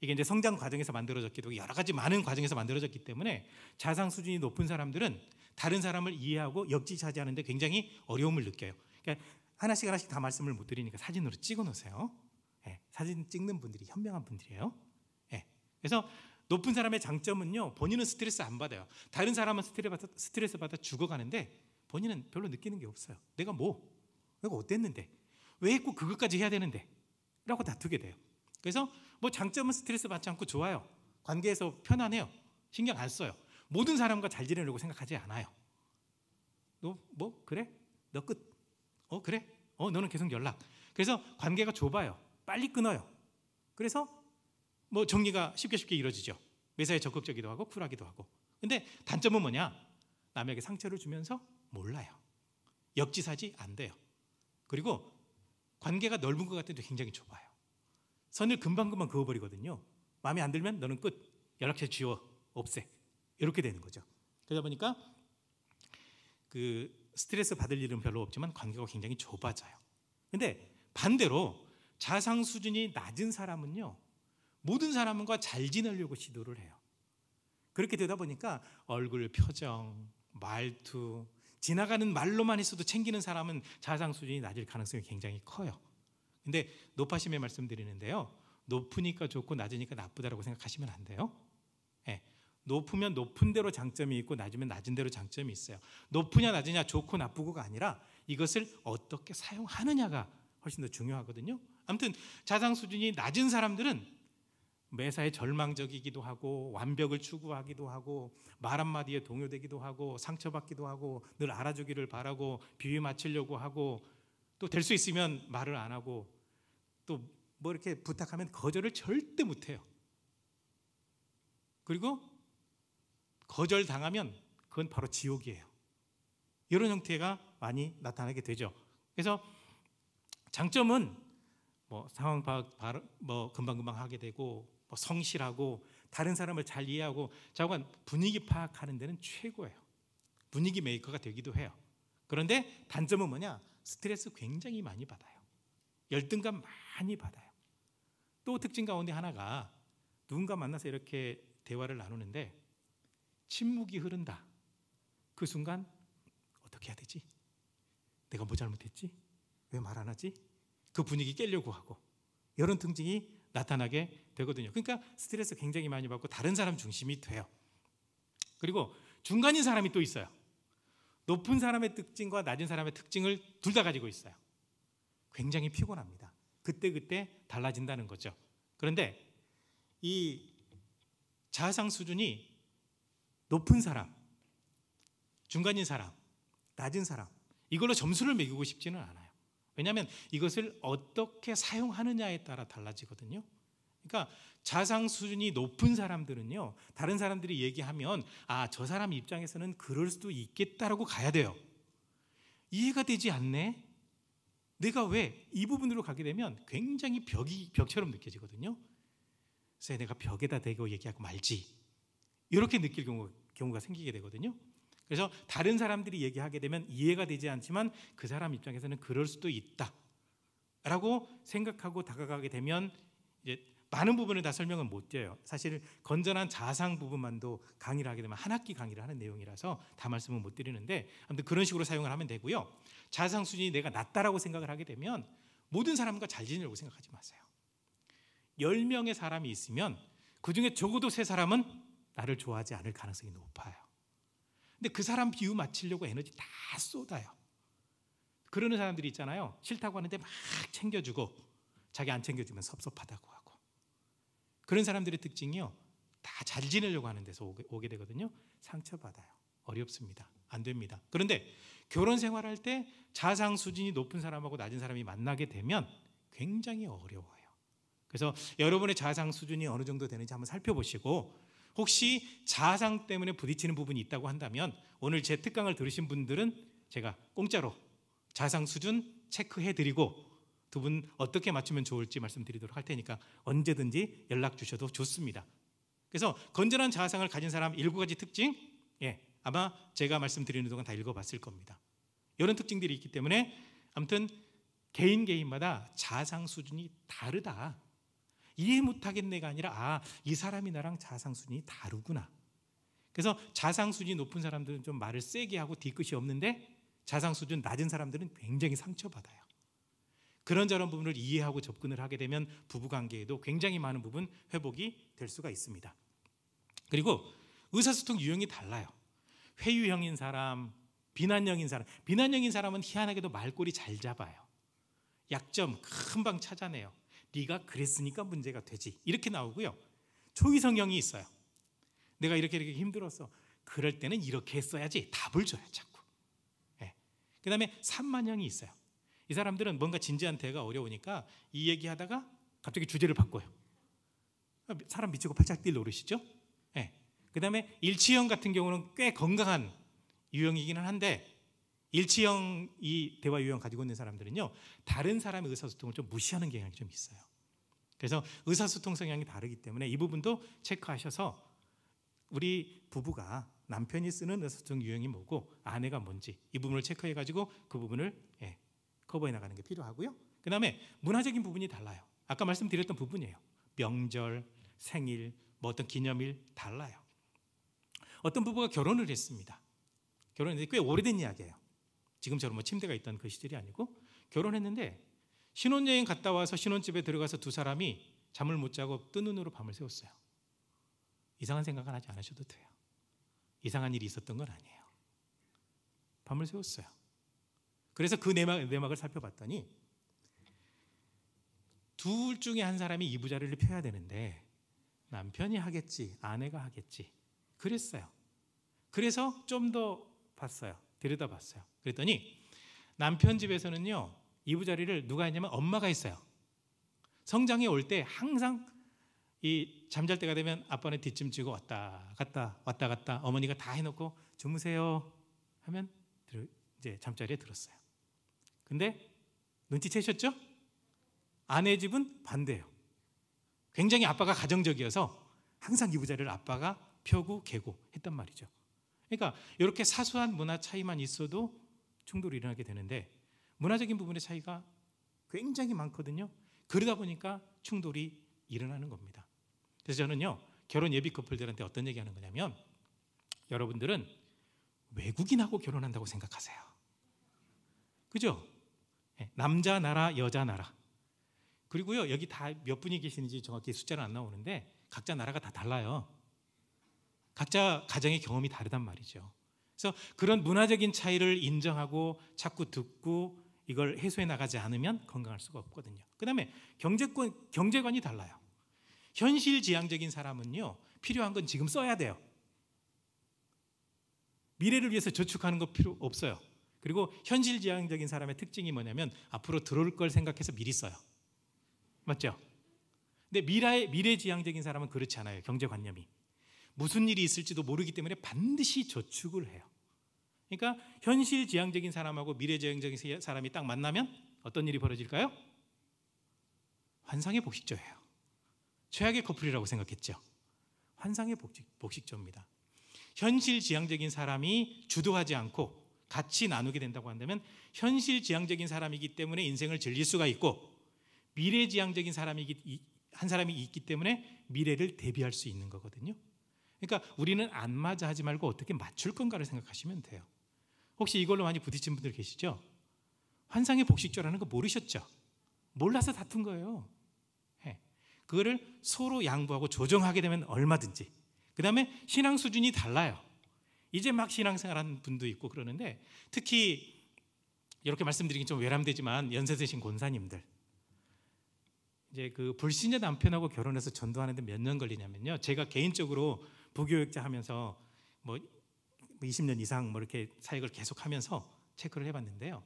Speaker 2: 이게 이제 성장 과정에서 만들어졌기도 하고 여러 가지 많은 과정에서 만들어졌기 때문에 자상 수준이 높은 사람들은 다른 사람을 이해하고 역지사지하는데 굉장히 어려움을 느껴요. 그러니까 하나씩 하나씩 다 말씀을 못 드리니까 사진으로 찍어 놓으세요. 예, 사진 찍는 분들이 현명한 분들이에요. 예, 그래서 높은 사람의 장점은요, 본인은 스트레스 안 받아요. 다른 사람은 스트레스 받아, 스트레스 받아 죽어가는데 본인은 별로 느끼는 게 없어요. 내가 뭐, 내가 어땠는데, 왜 꼭 그것까지 해야 되는데, 라고 다투게 돼요. 그래서 뭐 장점은 스트레스 받지 않고 좋아요. 관계에서 편안해요. 신경 안 써요. 모든 사람과 잘 지내려고 생각하지 않아요. 너 뭐 그래? 너 끝. 어 그래? 어 너는 계속 연락. 그래서 관계가 좁아요. 빨리 끊어요. 그래서 뭐 정리가 쉽게 쉽게 이루어지죠. 매사에 적극적이기도 하고 쿨하기도 하고. 근데 단점은 뭐냐? 남에게 상처를 주면서 몰라요. 역지사지 안 돼요. 그리고 관계가 넓은 것 같은데 굉장히 좁아요. 선을 금방금방 그어버리거든요. 마음에 안 들면 너는 끝. 연락처 지워. 없애. 이렇게 되는 거죠. 그러다 보니까 그 스트레스 받을 일은 별로 없지만 관계가 굉장히 좁아져요. 근데 반대로 자상 수준이 낮은 사람은요. 모든 사람과 잘 지내려고 시도를 해요. 그렇게 되다 보니까 얼굴 표정, 말투, 지나가는 말로만 있어도 챙기는 사람은 자상 수준이 낮을 가능성이 굉장히 커요. 근데 높아심에 말씀드리는데요. 높으니까 좋고 낮으니까 나쁘다라고 생각하시면 안 돼요. 네. 높으면 높은 대로 장점이 있고 낮으면 낮은 대로 장점이 있어요. 높으냐 낮으냐 좋고 나쁘고가 아니라 이것을 어떻게 사용하느냐가 훨씬 더 중요하거든요. 아무튼 자상 수준이 낮은 사람들은 매사에 절망적이기도 하고 완벽을 추구하기도 하고 말 한마디에 동요되기도 하고 상처받기도 하고 늘 알아주기를 바라고 비위 맞추려고 하고 또 될 수 있으면 말을 안 하고 또 뭐 이렇게 부탁하면 거절을 절대 못 해요. 그리고 거절 당하면 그건 바로 지옥이에요. 이런 형태가 많이 나타나게 되죠. 그래서 장점은 뭐 상황 파악 뭐 금방금방 하게 되고 뭐 성실하고 다른 사람을 잘 이해하고 자관 분위기 파악하는 데는 최고예요. 분위기 메이커가 되기도 해요. 그런데 단점은 뭐냐? 스트레스 굉장히 많이 받아요. 열등감 많이 받아요. 또 특징 가운데 하나가 누군가 만나서 이렇게 대화를 나누는데 침묵이 흐른다. 그 순간 어떻게 해야 되지? 내가 뭐 잘못했지? 왜 말 안 하지? 그 분위기 깨려고 하고 이런 특징이 나타나게 되거든요. 그러니까 스트레스 굉장히 많이 받고 다른 사람 중심이 돼요. 그리고 중간인 사람이 또 있어요. 높은 사람의 특징과 낮은 사람의 특징을 둘 다 가지고 있어요. 굉장히 피곤합니다. 그때 그때 달라진다는 거죠. 그런데 이 자상 수준이 높은 사람, 중간인 사람, 낮은 사람, 이걸로 점수를 매기고 싶지는 않아요. 왜냐하면 이것을 어떻게 사용하느냐에 따라 달라지거든요. 그러니까 자상 수준이 높은 사람들은요, 다른 사람들이 얘기하면, 아, 저 사람 입장에서는 그럴 수도 있겠다라고 가야 돼요. 이해가 되지 않네? 내가 왜 이 부분으로 가게 되면 굉장히 벽이, 벽처럼 느껴지거든요. 그래서 내가 벽에다 대고 얘기하고 말지. 이렇게 느낄 경우, 경우가 생기게 되거든요. 그래서 다른 사람들이 얘기하게 되면 이해가 되지 않지만 그 사람 입장에서는 그럴 수도 있다. 라고 생각하고 다가가게 되면 많은 부분을 다 설명은 못 드려요. 사실 건전한 자상 부분만도 강의를 하게 되면 한 학기 강의를 하는 내용이라서 다 말씀은 못 드리는데 아무튼 그런 식으로 사용을 하면 되고요. 자상 수준이 내가 낮다라고 생각을 하게 되면 모든 사람과 잘 지내려고 생각하지 마세요. 10명의 사람이 있으면 그중에 적어도 세 사람은 나를 좋아하지 않을 가능성이 높아요. 근데 그 사람 비유 맞추려고 에너지 다 쏟아요. 그러는 사람들이 있잖아요. 싫다고 하는데 막 챙겨주고 자기 안 챙겨주면 섭섭하다고 그런 사람들의 특징이요. 다 잘 지내려고 하는 데서 오게, 오게 되거든요. 상처받아요. 어렵습니다. 안 됩니다. 그런데 결혼 생활할 때 자상 수준이 높은 사람하고 낮은 사람이 만나게 되면 굉장히 어려워요. 그래서 여러분의 자상 수준이 어느 정도 되는지 한번 살펴보시고 혹시 자상 때문에 부딪히는 부분이 있다고 한다면 오늘 제 특강을 들으신 분들은 제가 공짜로 자상 수준 체크해 드리고 두 분 어떻게 맞추면 좋을지 말씀드리도록 할 테니까 언제든지 연락 주셔도 좋습니다. 그래서 건전한 자아상을 가진 사람 일곱 가지 특징, 예, 아마 제가 말씀드리는 동안 다 읽어봤을 겁니다. 이런 특징들이 있기 때문에 아무튼 개인 개인마다 자아상 수준이 다르다. 이해 못하겠네가 아니라 아, 이 사람이 나랑 자아상 수준이 다르구나. 그래서 자상 수준이 높은 사람들은 좀 말을 세게 하고 뒤끝이 없는데 자상 수준 낮은 사람들은 굉장히 상처받아요. 그런 저런 부분을 이해하고 접근을 하게 되면 부부 관계에도 굉장히 많은 부분 회복이 될 수가 있습니다. 그리고 의사소통 유형이 달라요. 회유형인 사람, 비난형인 사람. 비난형인 사람은 희한하게도 말꼬리 잘 잡아요. 약점 금방 찾아내요. 네가 그랬으니까 문제가 되지. 이렇게 나오고요. 초이성형이 있어요. 내가 이렇게 이렇게 힘들었어. 그럴 때는 이렇게 했어야지. 답을 줘요, 자꾸. 네. 그다음에 산만형이 있어요. 이 사람들은 뭔가 진지한 대가 어려우니까 이 얘기하다가 갑자기 주제를 바꿔요. 사람 미치고 팔짝 뛸 노릇이죠. 네. 그다음에 일치형 같은 경우는 꽤 건강한 유형이기는 한데 일치형 이 대화 유형 가지고 있는 사람들은요 다른 사람의 의사소통을 좀 무시하는 경향이 좀 있어요. 그래서 의사소통 성향이 다르기 때문에 이 부분도 체크하셔서 우리 부부가 남편이 쓰는 의사소통 유형이 뭐고 아내가 뭔지 이 부분을 체크해 가지고 그 부분을 예, 커버해 나가는 게 필요하고요. 그 다음에 문화적인 부분이 달라요. 아까 말씀드렸던 부분이에요. 명절, 생일, 뭐 어떤 기념일 달라요. 어떤 부부가 결혼을 했습니다. 결혼했는데 꽤 오래된 이야기예요. 지금처럼 뭐 침대가 있던 그 시절이 아니고 결혼했는데 신혼여행 갔다 와서 신혼집에 들어가서 두 사람이 잠을 못 자고 뜬 눈으로 밤을 새웠어요. 이상한 생각은 하지 않으셔도 돼요. 이상한 일이 있었던 건 아니에요. 밤을 새웠어요. 그래서 그 내막, 내막을 살펴봤더니 둘 중에 한 사람이 이 부자리를 펴야 되는데 남편이 하겠지, 아내가 하겠지. 그랬어요. 그래서 좀 더 봤어요. 들여다봤어요. 그랬더니 남편 집에서는요 이 부자리를 누가 했냐면 엄마가 했어요. 성장에 올때 항상 이 잠잘 때가 되면 아빠는 뒷짐 지고 왔다 갔다 왔다 갔다 어머니가 다 해놓고 주무세요 하면 이제 잠자리에 들었어요. 근데 눈치채셨죠? 아내 집은 반대예요. 굉장히 아빠가 가정적이어서 항상 이부자리를 아빠가 펴고 개고 했단 말이죠. 그러니까 이렇게 사소한 문화 차이만 있어도 충돌이 일어나게 되는데 문화적인 부분의 차이가 굉장히 많거든요. 그러다 보니까 충돌이 일어나는 겁니다. 그래서 저는요 결혼 예비 커플들한테 어떤 얘기하는 거냐면 여러분들은 외국인하고 결혼한다고 생각하세요. 그죠? 예, 남자 나라, 여자 나라. 그리고요 여기 다 몇 분이 계시는지 정확히 숫자는 안 나오는데 각자 나라가 다 달라요. 각자 가정의 경험이 다르단 말이죠. 그래서 그런 문화적인 차이를 인정하고 자꾸 듣고 이걸 해소해 나가지 않으면 건강할 수가 없거든요. 그다음에 경제권 경제관이 달라요. 현실지향적인 사람은요 필요한 건 지금 써야 돼요. 미래를 위해서 저축하는 거 필요 없어요. 그리고 현실지향적인 사람의 특징이 뭐냐면 앞으로 들어올 걸 생각해서 미리 써요. 맞죠? 근데 미래 미래지향적인 사람은 그렇지 않아요. 경제관념이 무슨 일이 있을지도 모르기 때문에 반드시 저축을 해요. 그러니까 현실지향적인 사람하고 미래지향적인 사람이 딱 만나면 어떤 일이 벌어질까요? 환상의 복식조예요. 최악의 커플이라고 생각했죠. 환상의 복식, 복식조입니다. 현실지향적인 사람이 주도하지 않고 같이 나누게 된다고 한다면 현실지향적인 사람이기 때문에 인생을 즐길 수가 있고 미래지향적인 사람이기 한 사람이 있기 때문에 미래를 대비할 수 있는 거거든요. 그러니까 우리는 안 맞아 하지 말고 어떻게 맞출 건가를 생각하시면 돼요. 혹시 이걸로 많이 부딪힌 분들 계시죠? 환상의 복식조라는 거 모르셨죠? 몰라서 다툰 거예요. 네. 그거를 서로 양보하고 조정하게 되면 얼마든지. 그 다음에 신앙 수준이 달라요. 이제 막 신앙생활 하는 분도 있고 그러는데 특히 이렇게 말씀드리긴 좀 외람되지만 연세 드신 권사님들 이제 그 불신자 남편하고 결혼해서 전도하는데 몇 년 걸리냐면요. 제가 개인적으로 부교육자 하면서 뭐 20년 이상 뭐 이렇게 사역을 계속 하면서 체크를 해봤는데요.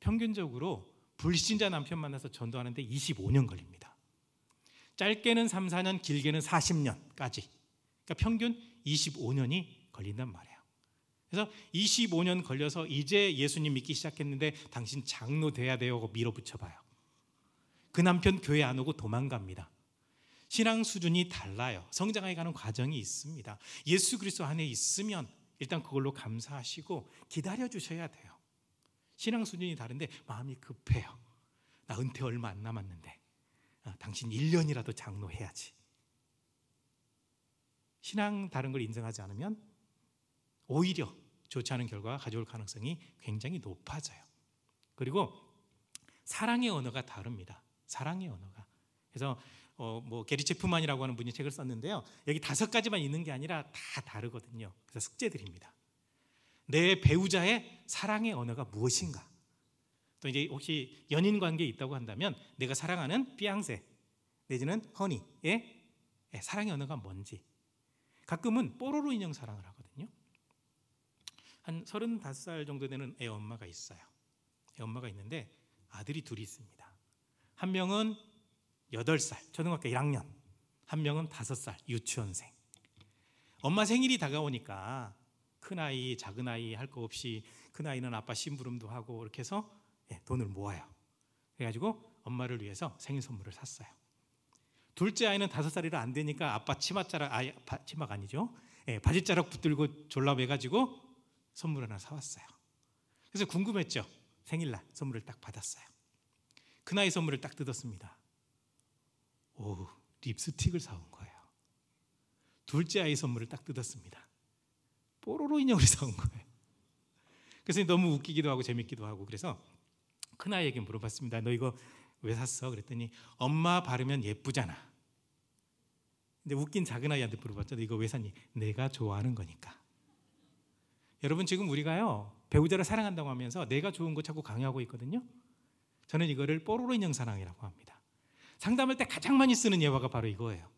Speaker 2: 평균적으로 불신자 남편 만나서 전도하는데 25년 걸립니다. 짧게는 3, 4년, 길게는 40년까지. 그러니까 평균 25년이 걸린단 말이에요. 그래서 25년 걸려서 이제 예수님 믿기 시작했는데 당신 장로 돼야 돼요 하고 밀어붙여 봐요. 그 남편 교회 안 오고 도망갑니다. 신앙 수준이 달라요. 성장해 가는 과정이 있습니다. 예수 그리스도 안에 있으면 일단 그걸로 감사하시고 기다려 주셔야 돼요. 신앙 수준이 다른데 마음이 급해요. 나 은퇴 얼마 안 남았는데 아, 당신 1년이라도 장로해야지. 신앙 다른 걸 인정하지 않으면 오히려 좋지 않은 결과가 가져올 가능성이 굉장히 높아져요. 그리고 사랑의 언어가 다릅니다. 사랑의 언어가. 그래서 어, 뭐 게리 체프만이라고 하는 분이 책을 썼는데요. 여기 다섯 가지만 있는 게 아니라 다 다르거든요. 그래서 숙제 드립니다. 내 배우자의 사랑의 언어가 무엇인가? 또 이제 혹시 연인 관계에 있다고 한다면 내가 사랑하는 삐앙세 내지는 허니의 사랑의 언어가 뭔지 가끔은 뽀로로 인형 사랑을 하거든요. 한 35살 정도 되는 애 엄마가 있어요. 애 엄마가 있는데 아들이 둘이 있습니다. 한 명은 8살, 초등학교 1학년. 한 명은 5살, 유치원생. 엄마 생일이 다가오니까 큰아이, 작은아이 할 거 없이 큰아이는 아빠 심부름도 하고 이렇게 해서 예, 돈을 모아요. 그래가지고 엄마를 위해서 생일 선물을 샀어요. 둘째 아이는 다섯 살이라 안 되니까 아빠 치마자락, 아 치마가 아니죠. 예, 바지자락 붙들고 졸라매가지고 선물 하나 사왔어요. 그래서 궁금했죠. 생일날 선물을 딱 받았어요. 큰아이 선물을 딱 뜯었습니다. 오, 립스틱을 사온 거예요. 둘째 아이 선물을 딱 뜯었습니다. 뽀로로 인형을 사온 거예요. 그래서 너무 웃기기도 하고 재밌기도 하고 그래서 큰 아이에게 물어봤습니다. 너 이거 왜 샀어? 그랬더니 엄마 바르면 예쁘잖아. 근데 웃긴 작은 아이한테 물어봤죠. 너 이거 왜 샀니? 내가 좋아하는 거니까. 여러분 지금 우리가요 배우자를 사랑한다고 하면서 내가 좋은 거 자꾸 강요하고 있거든요. 저는 이거를 뽀로로 인형 사랑이라고 합니다. 상담할 때 가장 많이 쓰는 예화가 바로 이거예요.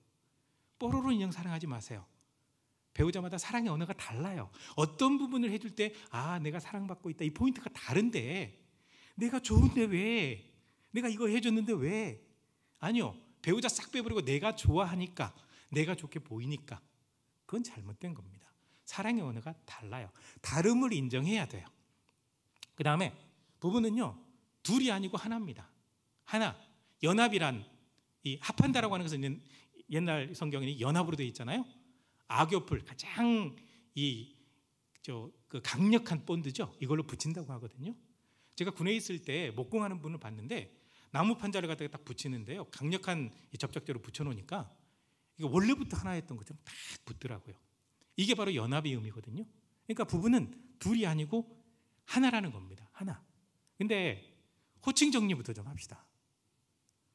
Speaker 2: 뽀로로 인형 사랑하지 마세요. 배우자마다 사랑의 언어가 달라요. 어떤 부분을 해줄 때, 아, 내가 사랑받고 있다. 이 포인트가 다른데, 내가 좋은데 왜? 내가 이거 해줬는데 왜? 아니요. 배우자 싹 빼버리고 내가 좋아하니까, 내가 좋게 보이니까. 그건 잘못된 겁니다. 사랑의 언어가 달라요. 다름을 인정해야 돼요. 그 다음에 부부는요, 둘이 아니고 하나입니다. 하나. 연합이란 이 합한다라고 하는 것은 옛날 성경에 연합으로 되어 있잖아요. 악교풀 가장 이 저 그 강력한 본드죠. 이걸로 붙인다고 하거든요. 제가 군에 있을 때 목공하는 분을 봤는데 나무 판자를 갖다가 딱 붙이는데요. 강력한 접착제로 붙여놓으니까 이게 원래부터 하나였던 것처럼 딱 붙더라고요. 이게 바로 연합의 의미거든요. 그러니까 부부는 둘이 아니고 하나라는 겁니다. 하나. 근데 호칭 정리부터 좀 합시다.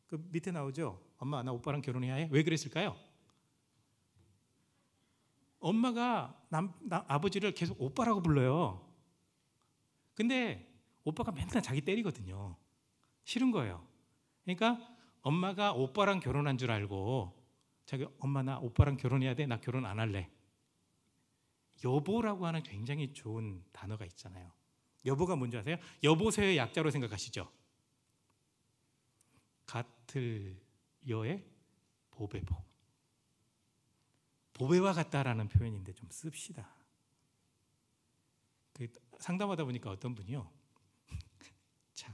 Speaker 2: 그 밑에 나오죠. 엄마 나 오빠랑 결혼해야 해. 왜 그랬을까요? 엄마가 남, 남, 아버지를 계속 오빠라고 불러요. 근데 오빠가 맨날 자기 때리거든요. 싫은 거예요. 그러니까 엄마가 오빠랑 결혼한 줄 알고 자기 엄마 나 오빠랑 결혼해야 돼. 나 결혼 안 할래. 여보라고 하는 굉장히 좋은 단어가 있잖아요. 여보가 뭔지 아세요? 여보세요의 약자로 생각하시죠. 같을 여의 보배보. 보배와 같다라는 표현인데 좀 씁시다. 그 상담하다 보니까 어떤 분이요. 참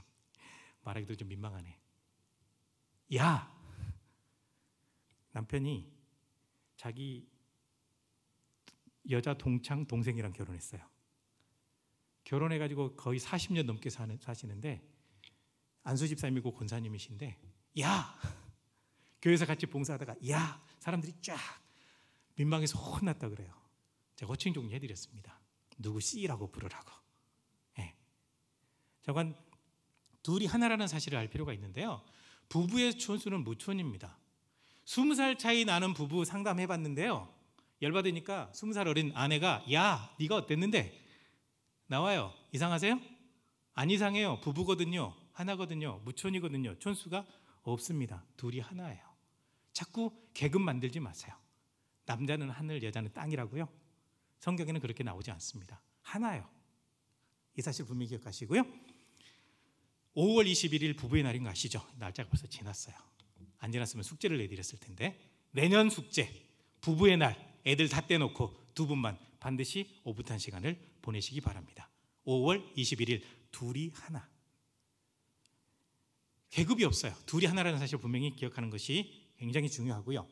Speaker 2: 말하기도 좀 민망하네. 야 남편이 자기 여자 동창 동생이랑 결혼했어요. 결혼해가지고 거의 40년 넘게 사는, 사시는데 안수 집사님이고 권사님이신데 야 교회에서 같이 봉사하다가 야 사람들이 쫙 민망해서 혼났다 그래요. 제가 호칭 정리해드렸습니다. 누구 씨라고 부르라고. 예. 저건 둘이 하나라는 사실을 알 필요가 있는데요. 부부의 추원수는 무촌입니다. 20살 차이 나는 부부 상담해봤는데요. 열받으니까 20살 어린 아내가 야 네가 어땠는데 나와요. 이상하세요? 안 이상해요. 부부거든요. 하나거든요. 무촌이거든요. 촌수가 없습니다. 둘이 하나예요. 자꾸 계급 만들지 마세요. 남자는 하늘, 여자는 땅이라고요. 성경에는 그렇게 나오지 않습니다. 하나요. 이 사실 분명히 기억하시고요. 5월 21일 부부의 날인 거 아시죠? 날짜가 벌써 지났어요. 안 지났으면 숙제를 내드렸을 텐데 내년 숙제 부부의 날 애들 다 떼놓고 두 분만 반드시 오붓한 시간을 보내시기 바랍니다. 5월 21일 둘이 하나. 계급이 없어요. 둘이 하나라는 사실 분명히 기억하는 것이 굉장히 중요하고요.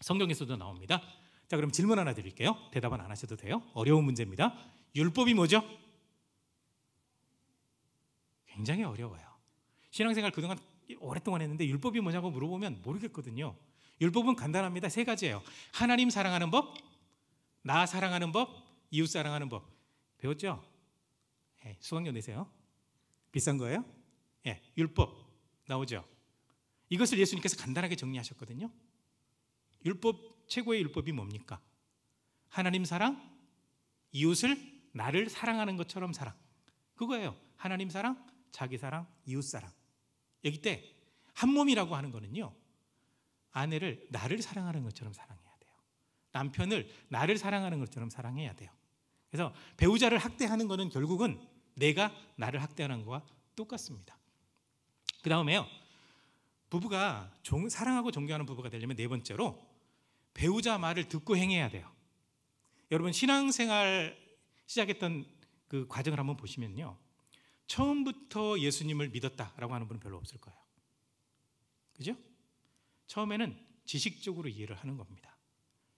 Speaker 2: 성경에서도 나옵니다. 자, 그럼 질문 하나 드릴게요. 대답은 안 하셔도 돼요. 어려운 문제입니다. 율법이 뭐죠? 굉장히 어려워요. 신앙생활 그동안 오랫동안 했는데 율법이 뭐냐고 물어보면 모르겠거든요. 율법은 간단합니다. 세 가지예요. 하나님 사랑하는 법, 나 사랑하는 법, 이웃 사랑하는 법. 배웠죠? 예, 수강료 내세요. 비싼 거예요? 예, 율법 나오죠. 이것을 예수님께서 간단하게 정리하셨거든요. 율법 최고의 율법이 뭡니까? 하나님 사랑, 이웃을 나를 사랑하는 것처럼 사랑. 그거예요. 하나님 사랑, 자기 사랑, 이웃 사랑. 여기 때 한 몸이라고 하는 거는요. 아내를 나를 사랑하는 것처럼 사랑해야 돼요. 남편을 나를 사랑하는 것처럼 사랑해야 돼요. 그래서 배우자를 학대하는 거는 결국은 내가 나를 학대하는 거와 똑같습니다. 그 다음에요. 부부가 종, 사랑하고 존경하는 부부가 되려면 네 번째로 배우자 말을 듣고 행해야 돼요. 여러분 신앙생활 시작했던 그 과정을 한번 보시면요. 처음부터 예수님을 믿었다라고 하는 분은 별로 없을 거예요. 그죠? 처음에는 지식적으로 이해를 하는 겁니다.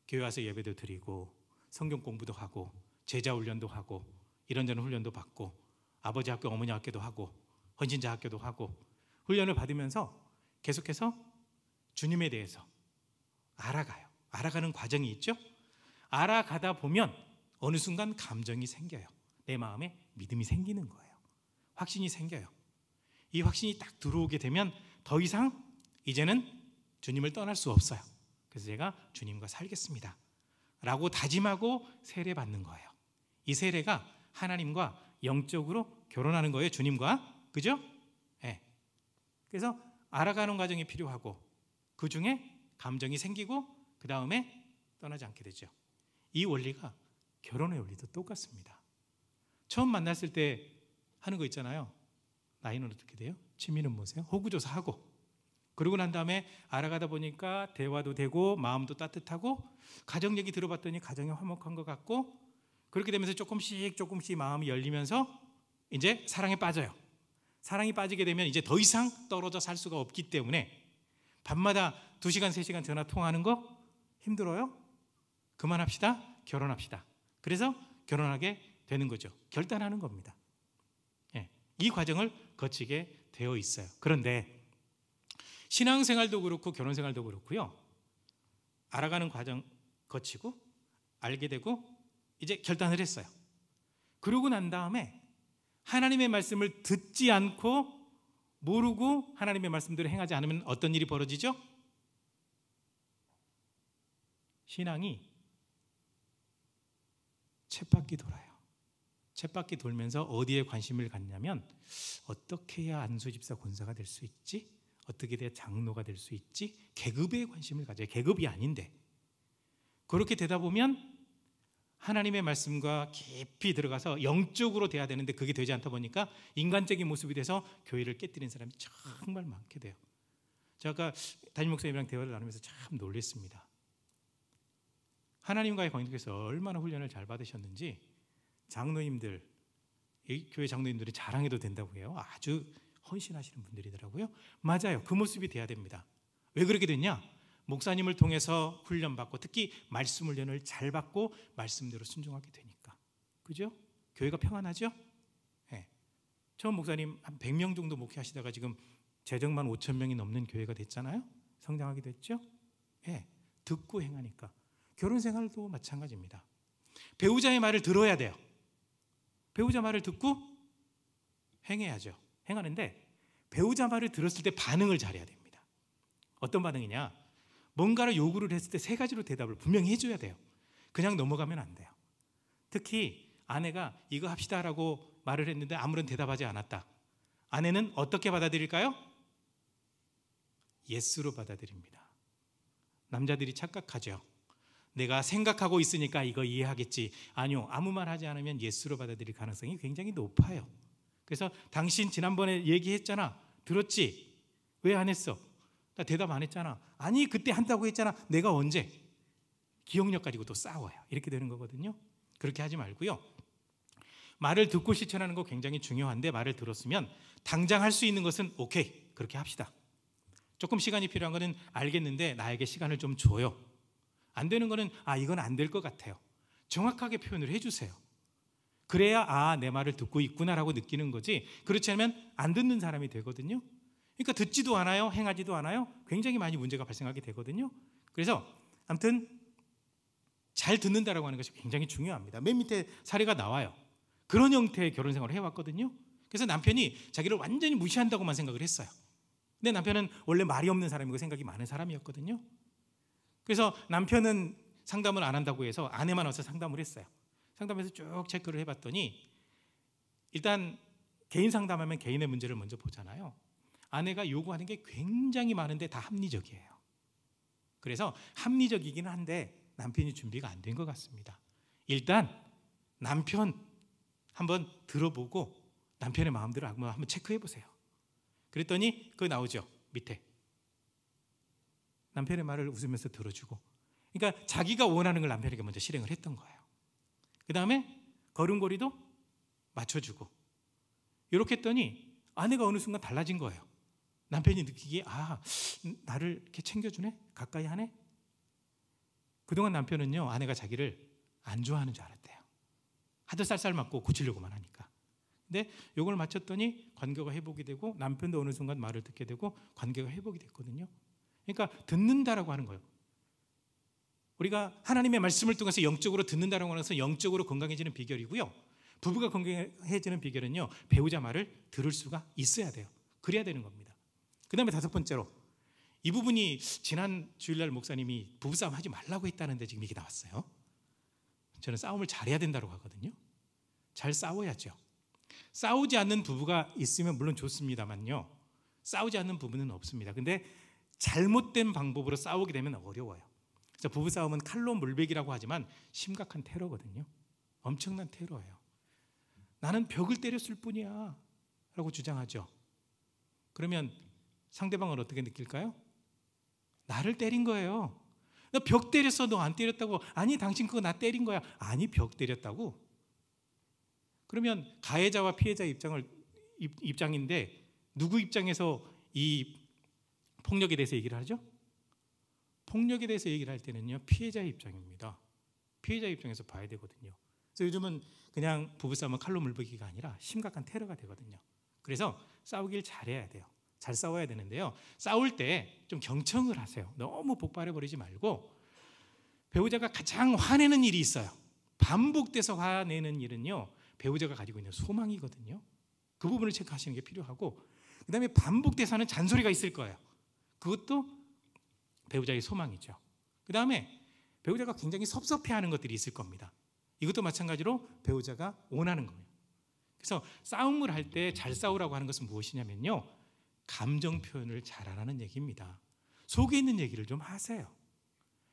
Speaker 2: 교회 와서 예배도 드리고 성경 공부도 하고 제자 훈련도 하고 이런저런 훈련도 받고 아버지 학교 어머니 학교도 하고 헌신자 학교도 하고 훈련을 받으면서 계속해서 주님에 대해서 알아가요. 알아가는 과정이 있죠. 알아가다 보면 어느 순간 감정이 생겨요. 내 마음에 믿음이 생기는 거예요. 확신이 생겨요. 이 확신이 딱 들어오게 되면 더 이상 이제는 주님을 떠날 수 없어요. 그래서 제가 주님과 살겠습니다. 라고 다짐하고 세례 받는 거예요. 이 세례가 하나님과 영적으로 결혼하는 거예요. 주님과. 그죠? 예. 네. 그래서 알아가는 과정이 필요하고 그 중에 감정이 생기고 그 다음에 떠나지 않게 되죠. 이 원리가 결혼의 원리도 똑같습니다. 처음 만났을 때 하는 거 있잖아요. 나이는 어떻게 돼요? 취미는 뭐세요? 호구조사하고 그러고 난 다음에 알아가다 보니까 대화도 되고 마음도 따뜻하고 가정 얘기 들어봤더니 가정이 화목한 것 같고 그렇게 되면서 조금씩 조금씩 마음이 열리면서 이제 사랑에 빠져요. 사랑이 빠지게 되면 이제 더 이상 떨어져 살 수가 없기 때문에 밤마다 2시간, 3시간 전화 통화하는 거 힘들어요? 그만합시다. 결혼합시다. 그래서 결혼하게 되는 거죠. 결단하는 겁니다. 예, 이 과정을 거치게 되어 있어요. 그런데 신앙생활도 그렇고 결혼생활도 그렇고요. 알아가는 과정 거치고 알게 되고 이제 결단을 했어요. 그러고 난 다음에 하나님의 말씀을 듣지 않고 모르고 하나님의 말씀대로 행하지 않으면 어떤 일이 벌어지죠? 신앙이 쳇바퀴 돌아요. 쳇바퀴 돌면서 어디에 관심을 갖냐면 어떻게 해야 안수 집사 권사가 될 수 있지? 어떻게 돼야 장로가 될 수 있지? 계급에 관심을 가져요. 계급이 아닌데. 그렇게 되다 보면 하나님의 말씀과 깊이 들어가서 영적으로 돼야 되는데 그게 되지 않다 보니까 인간적인 모습이 돼서 교회를 깨뜨린 사람이 정말 많게 돼요. 제가 아까 담임 목사님이랑 대화를 나누면서 참 놀랬습니다. 하나님과의 관계에서 얼마나 훈련을 잘 받으셨는지 장로님들, 교회 장로님들이 자랑해도 된다고 해요. 아주 헌신하시는 분들이더라고요. 맞아요. 그 모습이 돼야 됩니다. 왜 그렇게 됐냐? 목사님을 통해서 훈련받고 특히 말씀 훈련을 잘 받고 말씀대로 순종하게 되니까. 그죠? 교회가 평안하죠? 네. 처음 목사님 한 100명 정도 목회하시다가 지금 재정만 5천 명이 넘는 교회가 됐잖아요. 성장하게 됐죠? 예. 네. 듣고 행하니까. 결혼 생활도 마찬가지입니다. 배우자의 말을 들어야 돼요. 배우자 말을 듣고 행해야죠. 행하는데 배우자 말을 들었을 때 반응을 잘해야 됩니다. 어떤 반응이냐? 뭔가를 요구를 했을 때 세 가지로 대답을 분명히 해줘야 돼요. 그냥 넘어가면 안 돼요. 특히 아내가 이거 합시다라고 말을 했는데 아무런 대답하지 않았다. 아내는 어떻게 받아들일까요? yes로 받아들입니다. 남자들이 착각하죠. 내가 생각하고 있으니까 이거 이해하겠지. 아니요. 아무 말 하지 않으면 yes로 받아들일 가능성이 굉장히 높아요. 그래서 당신 지난번에 얘기했잖아. 들었지? 왜 안 했어? 나 대답 안 했잖아. 아니, 그때 한다고 했잖아. 내가 언제? 기억력 가지고 또 싸워요. 이렇게 되는 거거든요. 그렇게 하지 말고요. 말을 듣고 실천하는 거 굉장히 중요한데 말을 들었으면 당장 할 수 있는 것은 오케이. 그렇게 합시다. 조금 시간이 필요한 거는 알겠는데 나에게 시간을 좀 줘요. 안 되는 거는 아 이건 안 될 것 같아요. 정확하게 표현을 해 주세요. 그래야 아 내 말을 듣고 있구나라고 느끼는 거지. 그렇지 않으면 안 듣는 사람이 되거든요. 그러니까 듣지도 않아요, 행하지도 않아요. 굉장히 많이 문제가 발생하게 되거든요. 그래서 아무튼 잘 듣는다라고 하는 것이 굉장히 중요합니다. 맨 밑에 사례가 나와요. 그런 형태의 결혼 생활을 해왔거든요. 그래서 남편이 자기를 완전히 무시한다고만 생각을 했어요. 근데 남편은 원래 말이 없는 사람이고 생각이 많은 사람이었거든요. 그래서 남편은 상담을 안 한다고 해서 아내만 와서 상담을 했어요. 상담해서 쭉 체크를 해봤더니 일단 개인 상담하면 개인의 문제를 먼저 보잖아요. 아내가 요구하는 게 굉장히 많은데 다 합리적이에요. 그래서 합리적이긴 한데 남편이 준비가 안 된 것 같습니다. 일단 남편 한번 들어보고 남편의 마음대로 한번 체크해 보세요. 그랬더니 그 나오죠 밑에 남편의 말을 웃으면서 들어주고 그러니까 자기가 원하는 걸 남편에게 먼저 실행을 했던 거예요. 그 다음에 걸음걸이도 맞춰주고 이렇게 했더니 아내가 어느 순간 달라진 거예요. 남편이 느끼기에 아 나를 이렇게 챙겨주네 가까이 하네. 그동안 남편은요 아내가 자기를 안 좋아하는 줄 알았대요. 하도 쌀쌀 맞고 고치려고만 하니까. 근데 요걸 맞췄더니 관계가 회복이 되고 남편도 어느 순간 말을 듣게 되고 관계가 회복이 됐거든요. 그러니까 듣는다라고 하는 거예요. 우리가 하나님의 말씀을 통해서 영적으로 듣는다라고 하는 것은 영적으로 건강해지는 비결이고요. 부부가 건강해지는 비결은요. 배우자 말을 들을 수가 있어야 돼요. 그래야 되는 겁니다. 그 다음에 다섯 번째로 이 부분이 지난 주일날 목사님이 부부싸움 하지 말라고 했다는데 지금 이게 나왔어요. 저는 싸움을 잘해야 된다고 하거든요. 잘 싸워야죠. 싸우지 않는 부부가 있으면 물론 좋습니다만요. 싸우지 않는 부부는 없습니다. 근데 잘못된 방법으로 싸우게 되면 어려워요. 그래서 부부 싸움은 칼로 물베기라고 하지만 심각한 테러거든요. 엄청난 테러예요. 나는 벽을 때렸을 뿐이야. 라고 주장하죠. 그러면 상대방은 어떻게 느낄까요? 나를 때린 거예요. 너 벽 때렸어. 너 안 때렸다고. 아니, 당신 그거 나 때린 거야. 아니, 벽 때렸다고. 그러면 가해자와 피해자 입장을 입장인데 누구 입장에서 이 폭력에 대해서 얘기를 하죠? 폭력에 대해서 얘기를 할 때는요 피해자의 입장입니다. 피해자 입장에서 봐야 되거든요. 그래서 요즘은 그냥 부부싸움은 칼로 물베기가 아니라 심각한 테러가 되거든요. 그래서 싸우길 잘해야 돼요. 잘 싸워야 되는데요. 싸울 때 좀 경청을 하세요. 너무 폭발해 버리지 말고 배우자가 가장 화내는 일이 있어요. 반복돼서 화내는 일은요. 배우자가 가지고 있는 소망이거든요. 그 부분을 체크하시는 게 필요하고 그다음에 반복돼서 하는 잔소리가 있을 거예요. 그것도 배우자의 소망이죠. 그 다음에 배우자가 굉장히 섭섭해하는 것들이 있을 겁니다. 이것도 마찬가지로 배우자가 원하는 거예요. 그래서 싸움을 할 때 잘 싸우라고 하는 것은 무엇이냐면요. 감정 표현을 잘 하라는 얘기입니다. 속에 있는 얘기를 좀 하세요.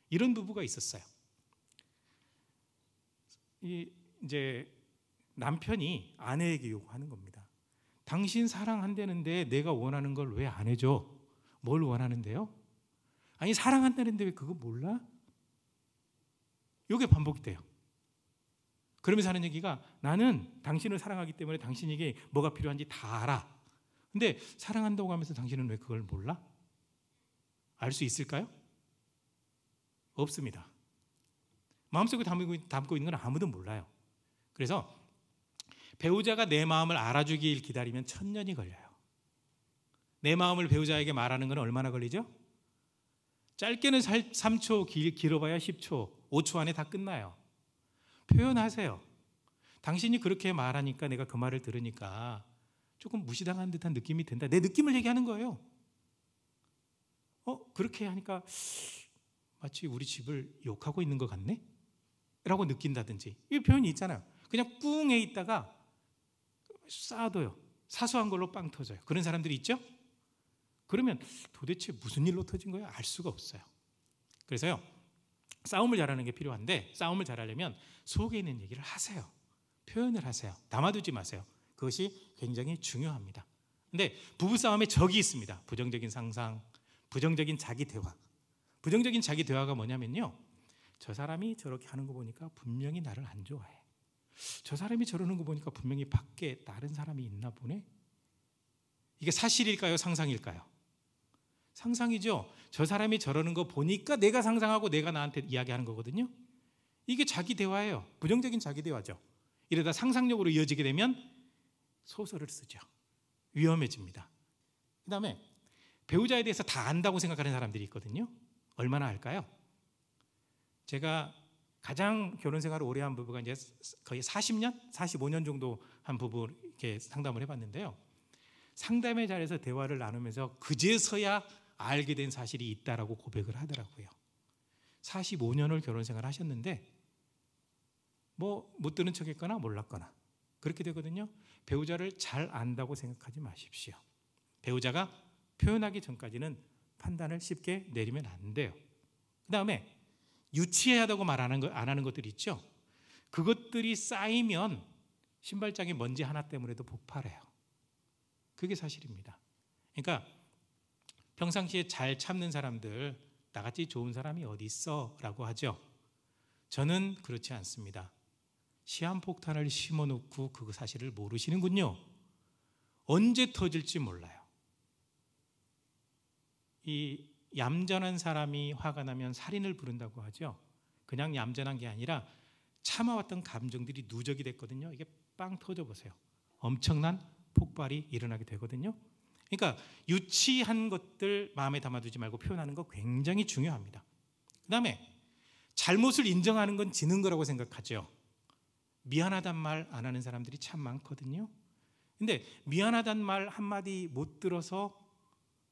Speaker 2: 이런 부부가 있었어요. 이 이제 남편이 아내에게 요구하는 겁니다. 당신 사랑한다는데 내가 원하는 걸 왜 안 해줘? 뭘 원하는데요? 아니 사랑한다는데 왜 그거 몰라? 이게 반복이 돼요. 그러면서 하는 얘기가 나는 당신을 사랑하기 때문에 당신에게 뭐가 필요한지 다 알아. 근데 사랑한다고 하면서 당신은 왜 그걸 몰라? 알 수 있을까요? 없습니다. 마음속에 담고 있는 건 아무도 몰라요. 그래서 배우자가 내 마음을 알아주길 기다리면 천년이 걸려요. 내 마음을 배우자에게 말하는 건 얼마나 걸리죠? 짧게는 3초, 길어봐야 10초, 5초 안에 다 끝나요. 표현하세요. 당신이 그렇게 말하니까 내가 그 말을 들으니까 조금 무시당한 듯한 느낌이 든다. 내 느낌을 얘기하는 거예요. 어, 그렇게 하니까 마치 우리 집을 욕하고 있는 것 같네? 라고 느낀다든지. 이 표현이 있잖아요. 그냥 꿍해 있다가 쌓아둬요. 사소한 걸로 빵 터져요. 그런 사람들이 있죠? 그러면 도대체 무슨 일로 터진 거예요? 알 수가 없어요. 그래서요. 싸움을 잘하는 게 필요한데 싸움을 잘하려면 속에 있는 얘기를 하세요. 표현을 하세요. 담아두지 마세요. 그것이 굉장히 중요합니다. 근데 부부 싸움에 적이 있습니다. 부정적인 상상, 부정적인 자기 대화. 부정적인 자기 대화가 뭐냐면요. 저 사람이 저렇게 하는 거 보니까 분명히 나를 안 좋아해. 저 사람이 저러는 거 보니까 분명히 밖에 다른 사람이 있나 보네. 이게 사실일까요? 상상일까요? 상상이죠. 저 사람이 저러는 거 보니까 내가 상상하고 내가 나한테 이야기하는 거거든요. 이게 자기 대화예요. 부정적인 자기 대화죠. 이러다 상상력으로 이어지게 되면 소설을 쓰죠. 위험해집니다. 그 다음에 배우자에 대해서 다 안다고 생각하는 사람들이 있거든요. 얼마나 알까요? 제가 가장 결혼 생활을 오래 한 부부가 이제 거의 40년, 45년 정도 한 부부 이렇게 상담을 해봤는데요. 상담의 자리에서 대화를 나누면서 그제서야 알게 된 사실이 있다라고 고백을 하더라고요. 45년을 결혼 생활 하셨는데 뭐못 들은 척했거나 몰랐거나 그렇게 되거든요. 배우자를 잘 안다고 생각하지 마십시오. 배우자가 표현하기 전까지는 판단을 쉽게 내리면 안 돼요. 그 다음에 유치하다고 말하는 거, 안 하는 것들 있죠. 그것들이 쌓이면 신발장에 먼지 하나 때문에도 폭발해요. 그게 사실입니다. 그러니까 평상시에 잘 참는 사람들 나같이 좋은 사람이 어디 있어라고 하죠. 저는 그렇지 않습니다. 시한폭탄을 심어놓고 그 사실을 모르시는군요. 언제 터질지 몰라요. 이 얌전한 사람이 화가 나면 살인을 부른다고 하죠. 그냥 얌전한 게 아니라 참아왔던 감정들이 누적이 됐거든요. 이게 빵 터져 보세요. 엄청난 폭발이 일어나게 되거든요. 그러니까 유치한 것들 마음에 담아두지 말고 표현하는 거 굉장히 중요합니다. 그다음에 잘못을 인정하는 건 지는 거라고 생각하죠. 미안하단 말 안 하는 사람들이 참 많거든요. 근데 미안하단 말 한마디 못 들어서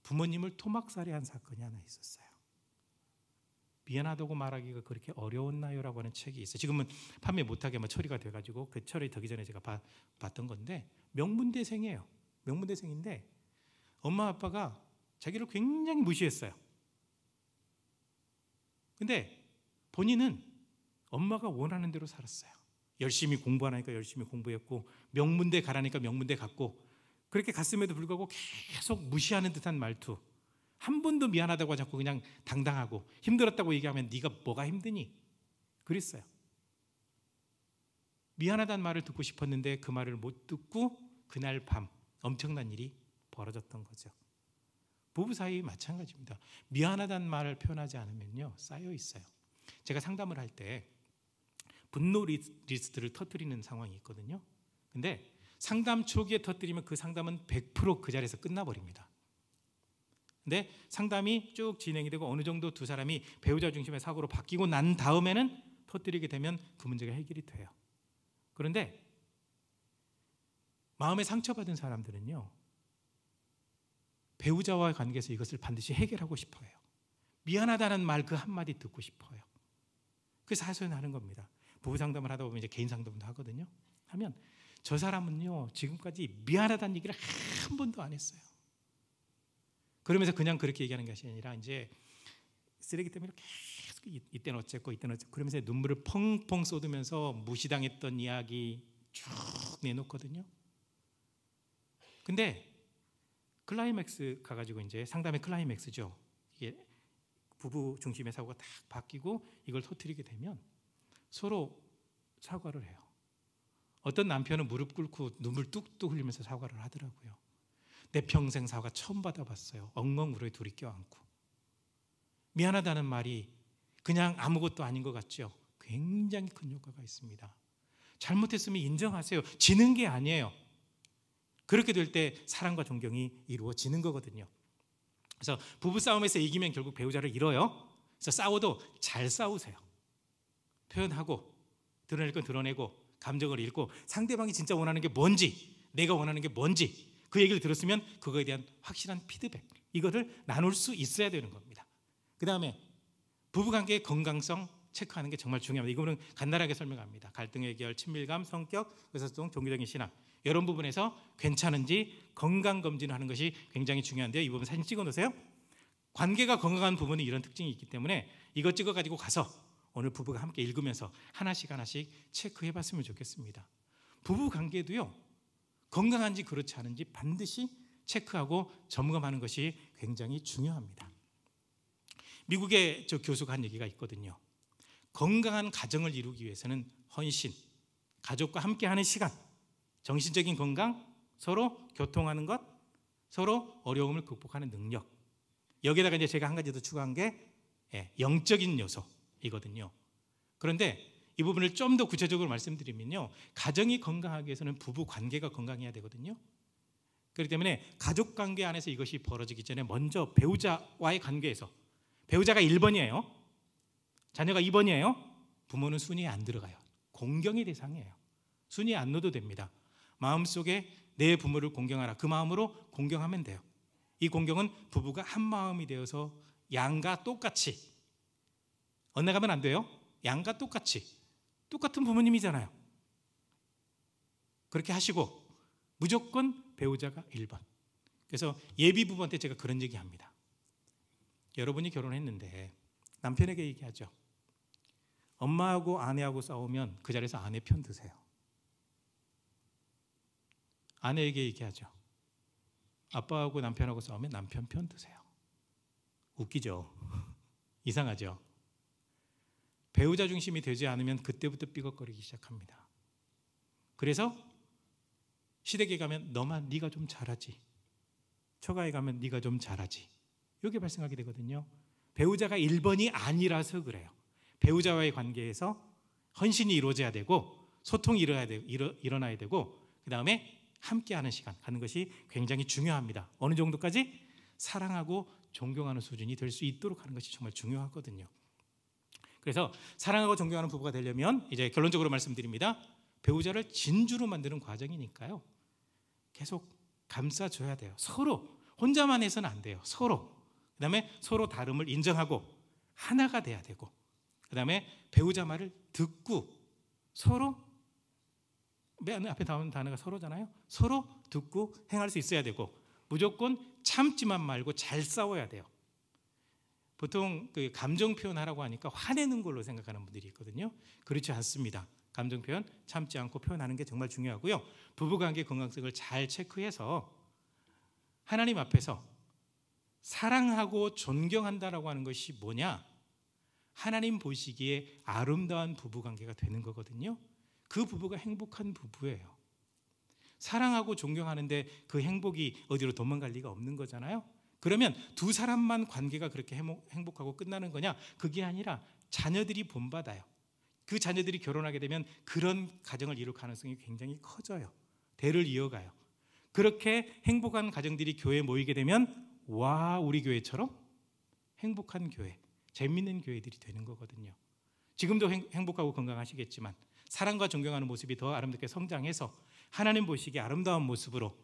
Speaker 2: 부모님을 토막살이한 사건이 하나 있었어요. 미안하다고 말하기가 그렇게 어려웠나요라고 하는 책이 있어요. 지금은 판매 못하게 뭐 처리가 돼가지고 그 처리 되기 전에 제가 봐, 봤던 건데 명문대생이에요. 명문대생인데 엄마 아빠가 자기를 굉장히 무시했어요. 근데 본인은 엄마가 원하는 대로 살았어요. 열심히 공부하니까 열심히 공부했고 명문대 가라니까 명문대 갔고 그렇게 갔음에도 불구하고 계속 무시하는 듯한 말투. 한 번도 미안하다고 않고 그냥 당당하고 힘들었다고 얘기하면 네가 뭐가 힘드니? 그랬어요. 미안하다는 말을 듣고 싶었는데 그 말을 못 듣고 그날 밤 엄청난 일이 벌어졌던 거죠. 부부 사이 마찬가지입니다. 미안하다는 말을 표현하지 않으면요 쌓여 있어요. 제가 상담을 할 때 분노 리스트를 터뜨리는 상황이 있거든요. 근데 상담 초기에 터뜨리면 그 상담은 100%그 자리에서 끝나버립니다. 근데 상담이 쭉 진행이 되고 어느 정도 두 사람이 배우자 중심의 사고로 바뀌고 난 다음에는 터뜨리게 되면 그 문제가 해결이 돼요. 그런데 마음에 상처받은 사람들은요. 배우자와의 관계에서 이것을 반드시 해결하고 싶어요. 미안하다는 말 그 한마디 듣고 싶어요. 그래서 하소연하는 겁니다. 부부 상담을 하다 보면 이제 개인 상담도 하거든요. 하면 저 사람은요 지금까지 미안하다는 얘기를 한 번도 안 했어요. 그러면서 그냥 그렇게 얘기하는 것이 아니라 이제 쓰레기 때문에 계속 이때는 어쨌고 이때는 어쨌고 그러면서 눈물을 펑펑 쏟으면서 무시당했던 이야기 쭉 내놓거든요. 근데 클라이맥스 가가지고 이제 상담의 클라이맥스죠. 이게 부부 중심의 사고가 딱 바뀌고 이걸 터트리게 되면 서로 사과를 해요. 어떤 남편은 무릎 꿇고 눈물 뚝뚝 흘리면서 사과를 하더라고요. 내 평생 사과 처음 받아봤어요. 엉엉 울어 둘이 껴안고. 미안하다는 말이 그냥 아무것도 아닌 것 같죠. 굉장히 큰 효과가 있습니다. 잘못했으면 인정하세요. 지는 게 아니에요. 그렇게 될 때 사랑과 존경이 이루어지는 거거든요. 그래서 부부 싸움에서 이기면 결국 배우자를 잃어요. 그래서 싸워도 잘 싸우세요. 표현하고 드러낼 건 드러내고 감정을 읽고 상대방이 진짜 원하는 게 뭔지 내가 원하는 게 뭔지 그 얘기를 들었으면 그거에 대한 확실한 피드백 이거를 나눌 수 있어야 되는 겁니다. 그 다음에 부부관계의 건강성 체크하는 게 정말 중요합니다. 이거는 간단하게 설명합니다. 갈등 해결, 친밀감, 성격, 의사소통, 종교적인 신앙 이런 부분에서 괜찮은지 건강 검진을 하는 것이 굉장히 중요한데요. 이 부분 사진 찍어 놓으세요. 관계가 건강한 부분은 이런 특징이 있기 때문에 이것 찍어 가지고 가서 오늘 부부가 함께 읽으면서 하나씩 하나씩 체크해 봤으면 좋겠습니다. 부부 관계도요. 건강한지 그렇지 않은지 반드시 체크하고 점검하는 것이 굉장히 중요합니다. 미국의 저 교수가 한 얘기가 있거든요. 건강한 가정을 이루기 위해서는 헌신, 가족과 함께하는 시간, 정신적인 건강, 서로 교통하는 것, 서로 어려움을 극복하는 능력. 여기다가 이제 제가 한 가지 더 추가한 게 예, 영적인 요소이거든요. 그런데 이 부분을 좀 더 구체적으로 말씀드리면요. 가정이 건강하기 위해서는 부부 관계가 건강해야 되거든요. 그렇기 때문에 가족 관계 안에서 이것이 벌어지기 전에 먼저 배우자와의 관계에서 배우자가 1번이에요. 자녀가 2번이에요. 부모는 순위에 안 들어가요. 공경의 대상이에요. 순위에 안 넣어도 됩니다. 마음속에 내 부모를 공경하라. 그 마음으로 공경하면 돼요. 이 공경은 부부가 한 마음이 되어서 양과 똑같이 엇나가면 안 돼요. 양과 똑같이 똑같은 부모님이잖아요. 그렇게 하시고 무조건 배우자가 1번. 그래서 예비 부부한테 제가 그런 얘기 합니다. 여러분이 결혼했는데 남편에게 얘기하죠. 엄마하고 아내하고 싸우면 그 자리에서 아내 편 드세요. 아내에게 얘기하죠. 아빠하고 남편하고 싸우면 남편 편 드세요. 웃기죠? 이상하죠? 배우자 중심이 되지 않으면 그때부터 삐걱거리기 시작합니다. 그래서 시댁에 가면 너만 네가 좀 잘하지. 처가에 가면 네가 좀 잘하지. 이게 발생하게 되거든요. 배우자가 1번이 아니라서 그래요. 배우자와의 관계에서 헌신이 이루어져야 되고 소통이 일어나야 되고 그 다음에 함께하는 시간 가는 것이 굉장히 중요합니다. 어느 정도까지 사랑하고 존경하는 수준이 될 수 있도록 하는 것이 정말 중요하거든요. 그래서 사랑하고 존경하는 부부가 되려면 이제 결론적으로 말씀드립니다. 배우자를 진주로 만드는 과정이니까요. 계속 감싸줘야 돼요. 서로 혼자만 해서는 안 돼요. 서로 그다음에 서로 다름을 인정하고 하나가 돼야 되고 그다음에 배우자 말을 듣고 서로 맨 앞에 나오는 단어가 서로잖아요. 서로 듣고 행할 수 있어야 되고 무조건 참지만 말고 잘 싸워야 돼요. 보통 그 감정 표현하라고 하니까 화내는 걸로 생각하는 분들이 있거든요. 그렇지 않습니다. 감정 표현 참지 않고 표현하는 게 정말 중요하고요. 부부관계 건강성을 잘 체크해서 하나님 앞에서 사랑하고 존경한다라고 하는 것이 뭐냐? 하나님 보시기에 아름다운 부부관계가 되는 거거든요. 그 부부가 행복한 부부예요. 사랑하고 존경하는데 그 행복이 어디로 도망갈 리가 없는 거잖아요. 그러면 두 사람만 관계가 그렇게 행복하고 끝나는 거냐? 그게 아니라 자녀들이 본받아요. 그 자녀들이 결혼하게 되면 그런 가정을 이룰 가능성이 굉장히 커져요. 대를 이어가요. 그렇게 행복한 가정들이 교회에 모이게 되면 와, 우리 교회처럼 행복한 교회, 재밌는 교회들이 되는 거거든요. 지금도 행복하고 건강하시겠지만 사랑과 존경하는 모습이 더 아름답게 성장해서 하나님 보시기에 아름다운 모습으로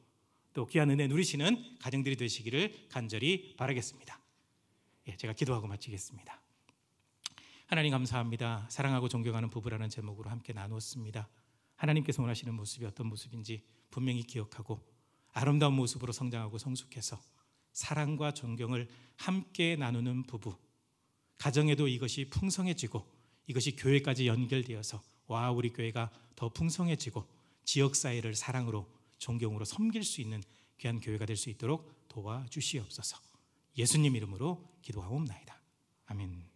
Speaker 2: 또 귀한 은혜 누리시는 가정들이 되시기를 간절히 바라겠습니다. 예, 제가 기도하고 마치겠습니다. 하나님 감사합니다. 사랑하고 존경하는 부부라는 제목으로 함께 나누었습니다. 하나님께서 원하시는 모습이 어떤 모습인지 분명히 기억하고 아름다운 모습으로 성장하고 성숙해서 사랑과 존경을 함께 나누는 부부. 가정에도 이것이 풍성해지고 이것이 교회까지 연결되어서 와 우리 교회가 더 풍성해지고 지역 사회를 사랑으로 존경으로 섬길 수 있는 귀한 교회가 될 수 있도록 도와주시옵소서. 예수님 이름으로 기도하옵나이다. 아멘.